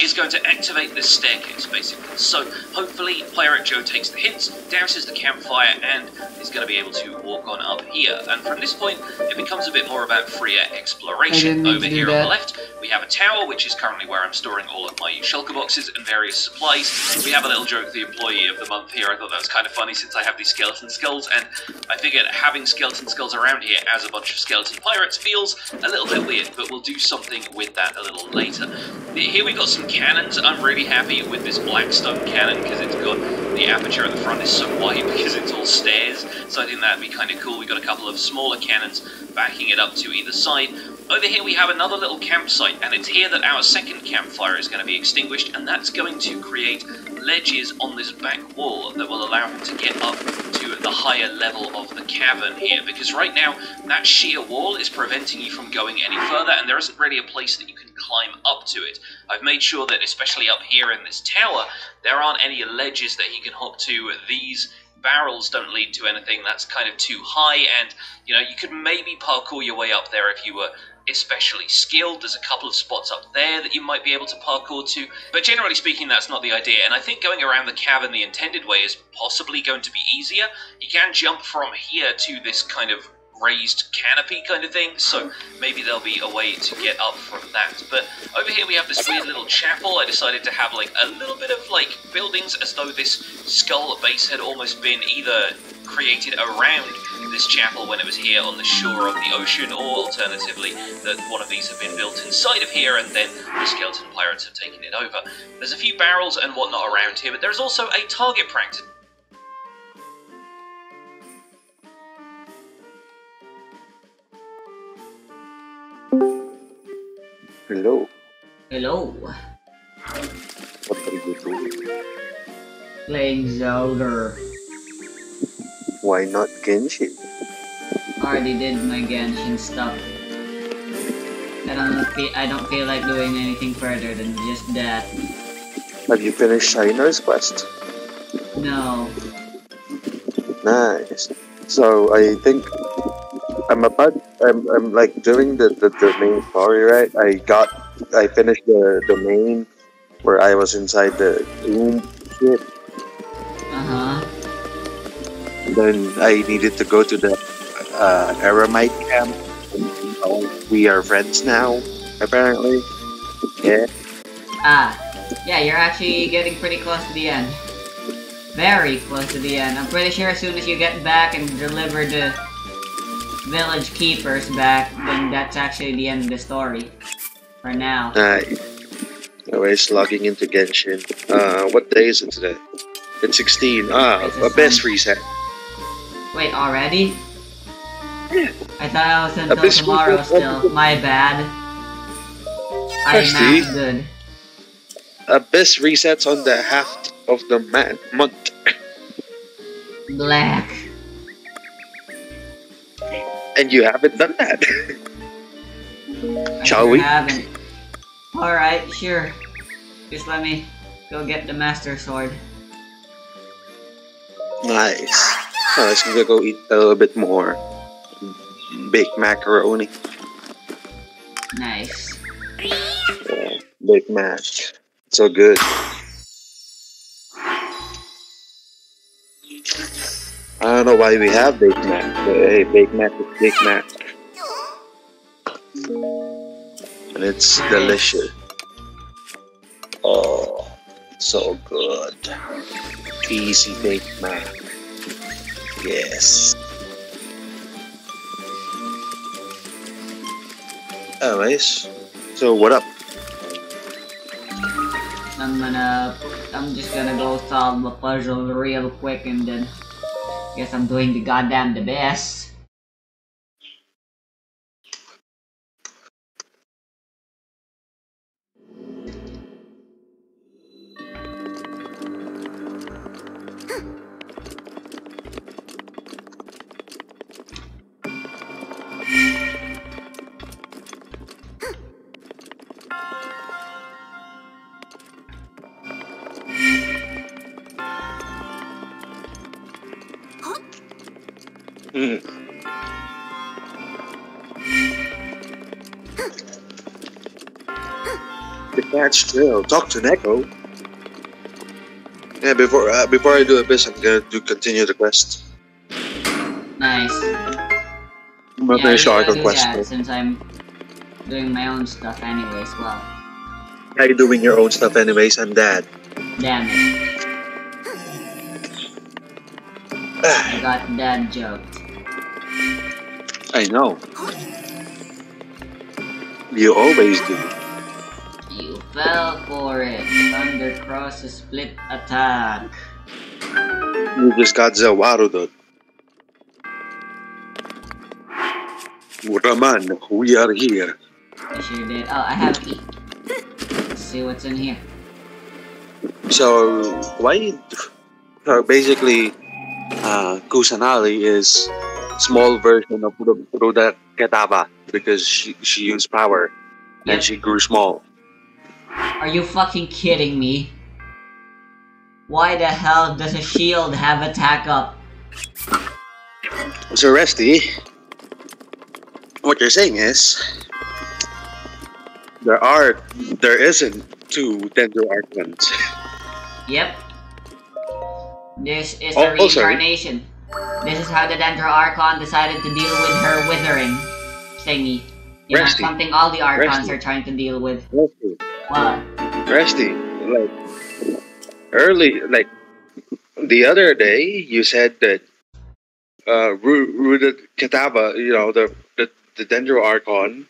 is going to activate this staircase, basically. So hopefully Pirate Joe takes the hints, douses the campfire, and is going to be able to walk on up here. And from this point, it becomes a bit more about freer exploration. Over here on the left, we have a tower, which is currently where I'm storing all of my shulker boxes and various supplies. We have a little joke, the employee of the month here. I thought that was kind of funny since I have these skeleton skulls, and I figured having skeleton skulls around here as a bunch of skeleton pirates feels a little bit weird, but we'll do something with that a little later. Here we've got some cannons. I'm really happy with this blackstone cannon because it's got the aperture at the front is so wide because it's all stairs. So I think that'd be kind of cool. We got a couple of smaller cannons backing it up to either side. Over here we have another little campsite, and it's here that our second campfire is going to be extinguished, and that's going to create ledges on this back wall that will allow him to get up to the higher level of the cavern here, because right now that sheer wall is preventing you from going any further, and there isn't really a place that you can climb up to it. I've made sure that, especially up here in this tower, there aren't any ledges that he can hop to. These barrels don't lead to anything that's kind of too high, and you know you could maybe parkour your way up there if you were especially skilled. There's a couple of spots up there that you might be able to parkour to, but generally speaking, that's not the idea. And I think going around the cavern the intended way is possibly going to be easier. You can jump from here to this kind of raised canopy kind of thing, so hmm. maybe there'll be a way to get up from that. But over here we have this weird little chapel. I decided to have like a little bit of like buildings as though this skull base had almost been either created around this chapel when it was here on the shore of the ocean, or alternatively, that one of these have been built inside of here and then the skeleton pirates have taken it over. There's a few barrels and whatnot around here, but there's also a target practice. Hello, Hello. what are you doing? Playing Zelda. Why not Genshin? Already did my Genshin stuff. I don't feel I don't feel like doing anything further than just that. Have you finished Shiner's quest? No. Nice. So I think I'm about I'm, I'm like doing the, the, the main story right. I got I finished the domain where I was inside the tomb. Uh huh. Then I needed to go to the uh, Eremite camp. We are friends now, apparently. Yeah. Ah. Yeah, you're actually getting pretty close to the end. Very close to the end. I'm pretty sure as soon as you get back and deliver the village keepers back, then that's actually the end of the story. For now. Nice. Always logging into Genshin. Uh, what day is it today? It's 16. Ah, Abyss reset. Wait, already? Yeah. I thought I was until tomorrow still. My bad. I'm not good. Abyss resets on the half of the month. Black. And you haven't done that. Shall sure we? haven't. Alright, sure. Just let me go get the Master Sword. nice. Oh, let's gonna go eat a little bit more baked macaroni. Nice. Yeah, baked mac. So good. I don't know why we have baked mac, but hey, baked mac is baked mac. And it's delicious. Oh, so good. Easy baked mac. Yes. Anyways, so what up? I'm gonna. I'm just gonna go solve the puzzle real quick and then. Guess I'm doing the goddamn the best. The true. Talk to Neko. Yeah, before uh, before I do a bit, I'm gonna do continue the quest. Nice. I'm gonna Yeah, finish you the gotta Arco quest. that since I'm doing my own stuff anyway as well. Are you doing your own stuff, anyways? I'm dad. Damn it. I got dad joked. I know. You always do. Fell for it. Thunder Cross split attack. You just got Zawaru Raman, we are here. I sure did. Oh, I have a key. Let's see what's in here. So why? So basically, uh, Kusanali is small version of Ru- Ruda Ketaba because she she used power and she grew small. Are you fucking kidding me? Why the hell does a shield have attack up? So Resty, what you're saying is there are there isn't two Dendro Archons. Yep. This is Oh- the oh, reincarnation. This is how the Dendro Archon decided to deal with her withering thingy. You know, Resty. something all the Archons Resty. are trying to deal with. Resty, What? Resty, like early, like the other day, you said that uh, Ru- Ruda Ketaba, you know, the the, the Dendro Archon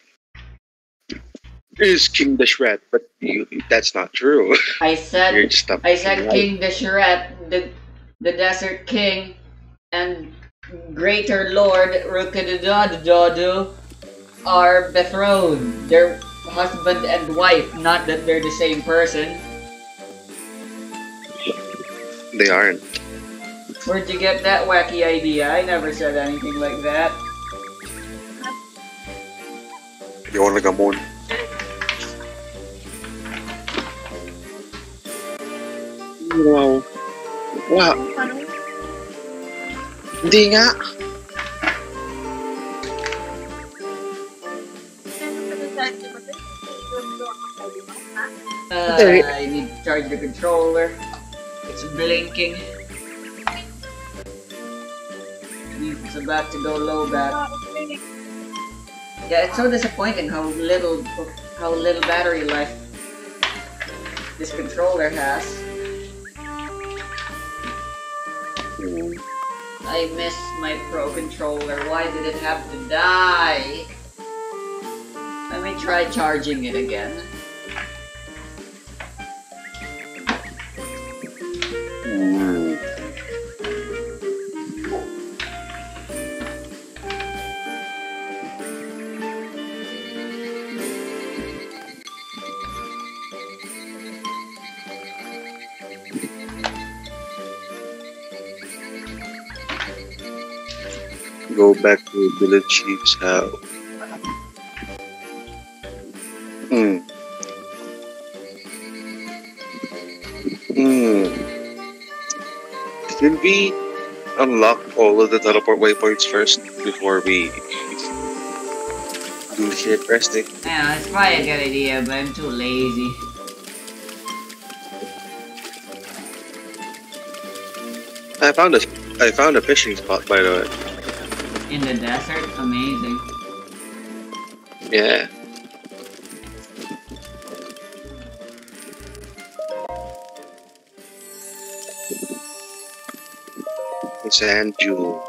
is King Deshret, but you, that's not true. I said I said King Deshret, the the Desert King, and Greater Lord Rukkhadevata are betrothed. They're husband and wife, not that they're the same person. They aren't. Where'd you get that wacky idea? I never said anything like that. You want to come on? Wow. Wow. Hindi nga. I need to charge the controller. It's blinking. It's about to go low bat. Yeah, it's so disappointing how little how little battery life this controller has. I miss my pro controller. Why did it have to die? Let me try charging it again. Go back to village chief's house. Hmm. Hmm. Should we unlock all of the teleport waypoints first before we do shit resting? Yeah, it's probably a good idea, but I'm too lazy. I found a I found a fishing spot by the way. In the desert, amazing. Yeah. Sand jewel.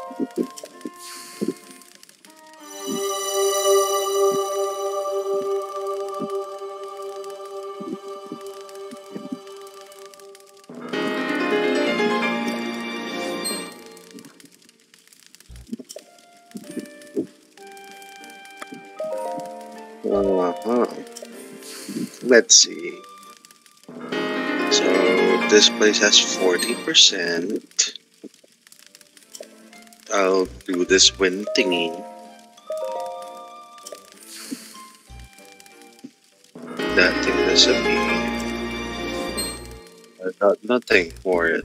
So this place has 40%. I'll do this wind thingy. That thing disappeared. I got nothing for it.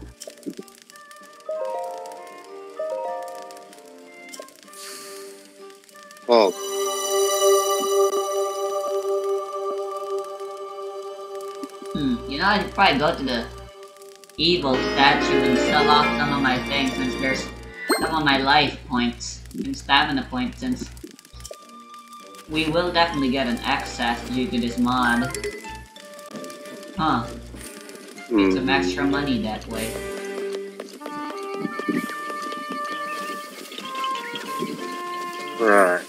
I should probably go to the evil statue and sell off some of my things since there's some of my life points and stamina points since we will definitely get an excess due to this mod. Huh, hmm. some extra money that way. Right.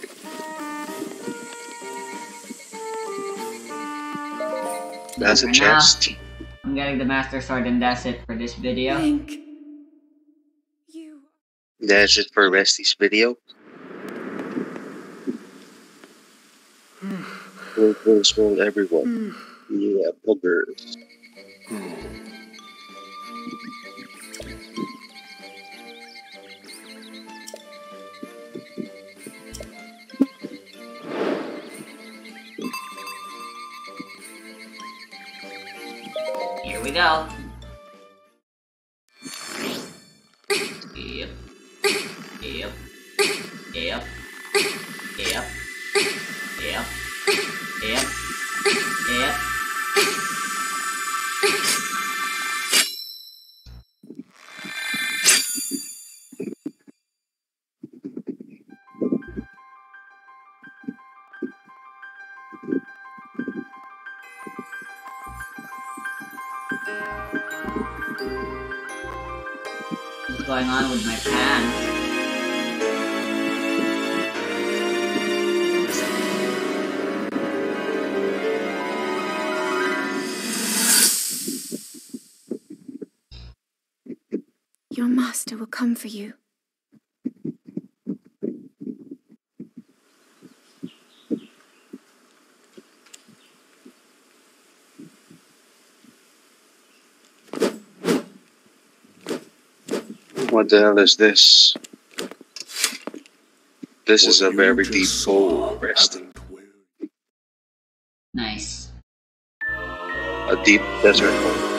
That's a chest. I'm getting the Master Sword and that's it for this video. Link. You. That's it for Resty's video. Roll, roll, roll, everyone. Hmm. Yeah, buggers. Here we for you. What the hell is this? This is a very deep hole, Resty. Nice. A deep desert hole.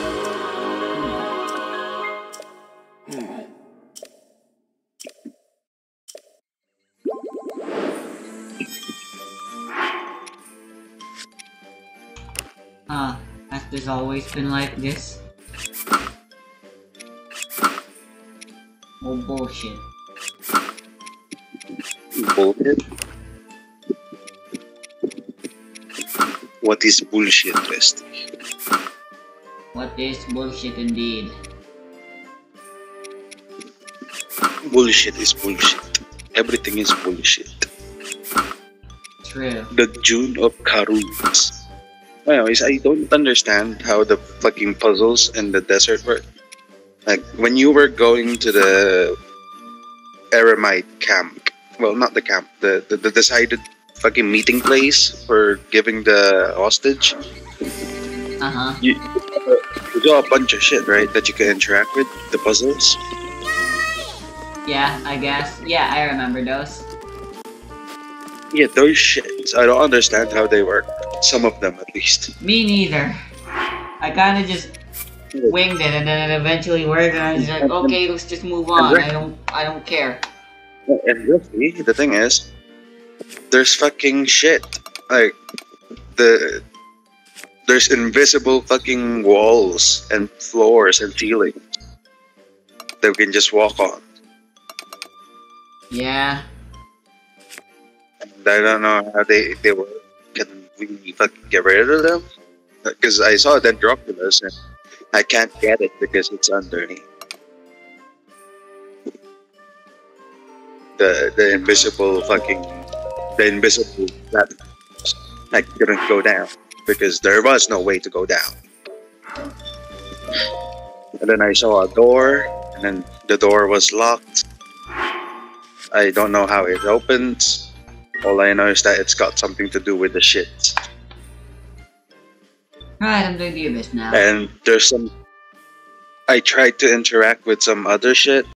Always been like this? Oh bullshit. Bullshit. What is bullshit, Resty? What is bullshit indeed? Bullshit is bullshit. Everything is bullshit. True. The June of Karus. Anyways, I don't understand how the fucking puzzles in the desert work. Like, when you were going to the Eremite camp, well, not the camp, the, the, the decided fucking meeting place for giving the hostage, Uh huh. you, you got a bunch of shit, right, that you can interact with, the puzzles. Yeah, I guess. Yeah, I remember those. Yeah, those shits. I don't understand how they work. Some of them, at least. Me neither. I kind of just winged it, and then it eventually worked, and I was like, okay, let's just move on. I don't, I don't care. And really, the thing is, there's fucking shit. Like the there's invisible fucking walls and floors and ceilings that we can just walk on. Yeah. I don't know how they they work. We fucking get rid of them? Because I saw Dendroculus and I can't get it because it's underneath. The the invisible fucking the invisible that I couldn't go down because there was no way to go down. And then I saw a door, and then the door was locked. I don't know how it opens. All I know is that it's got something to do with the shit. Alright, I'm doing the abyss now. And there's some. I tried to interact with some other shit,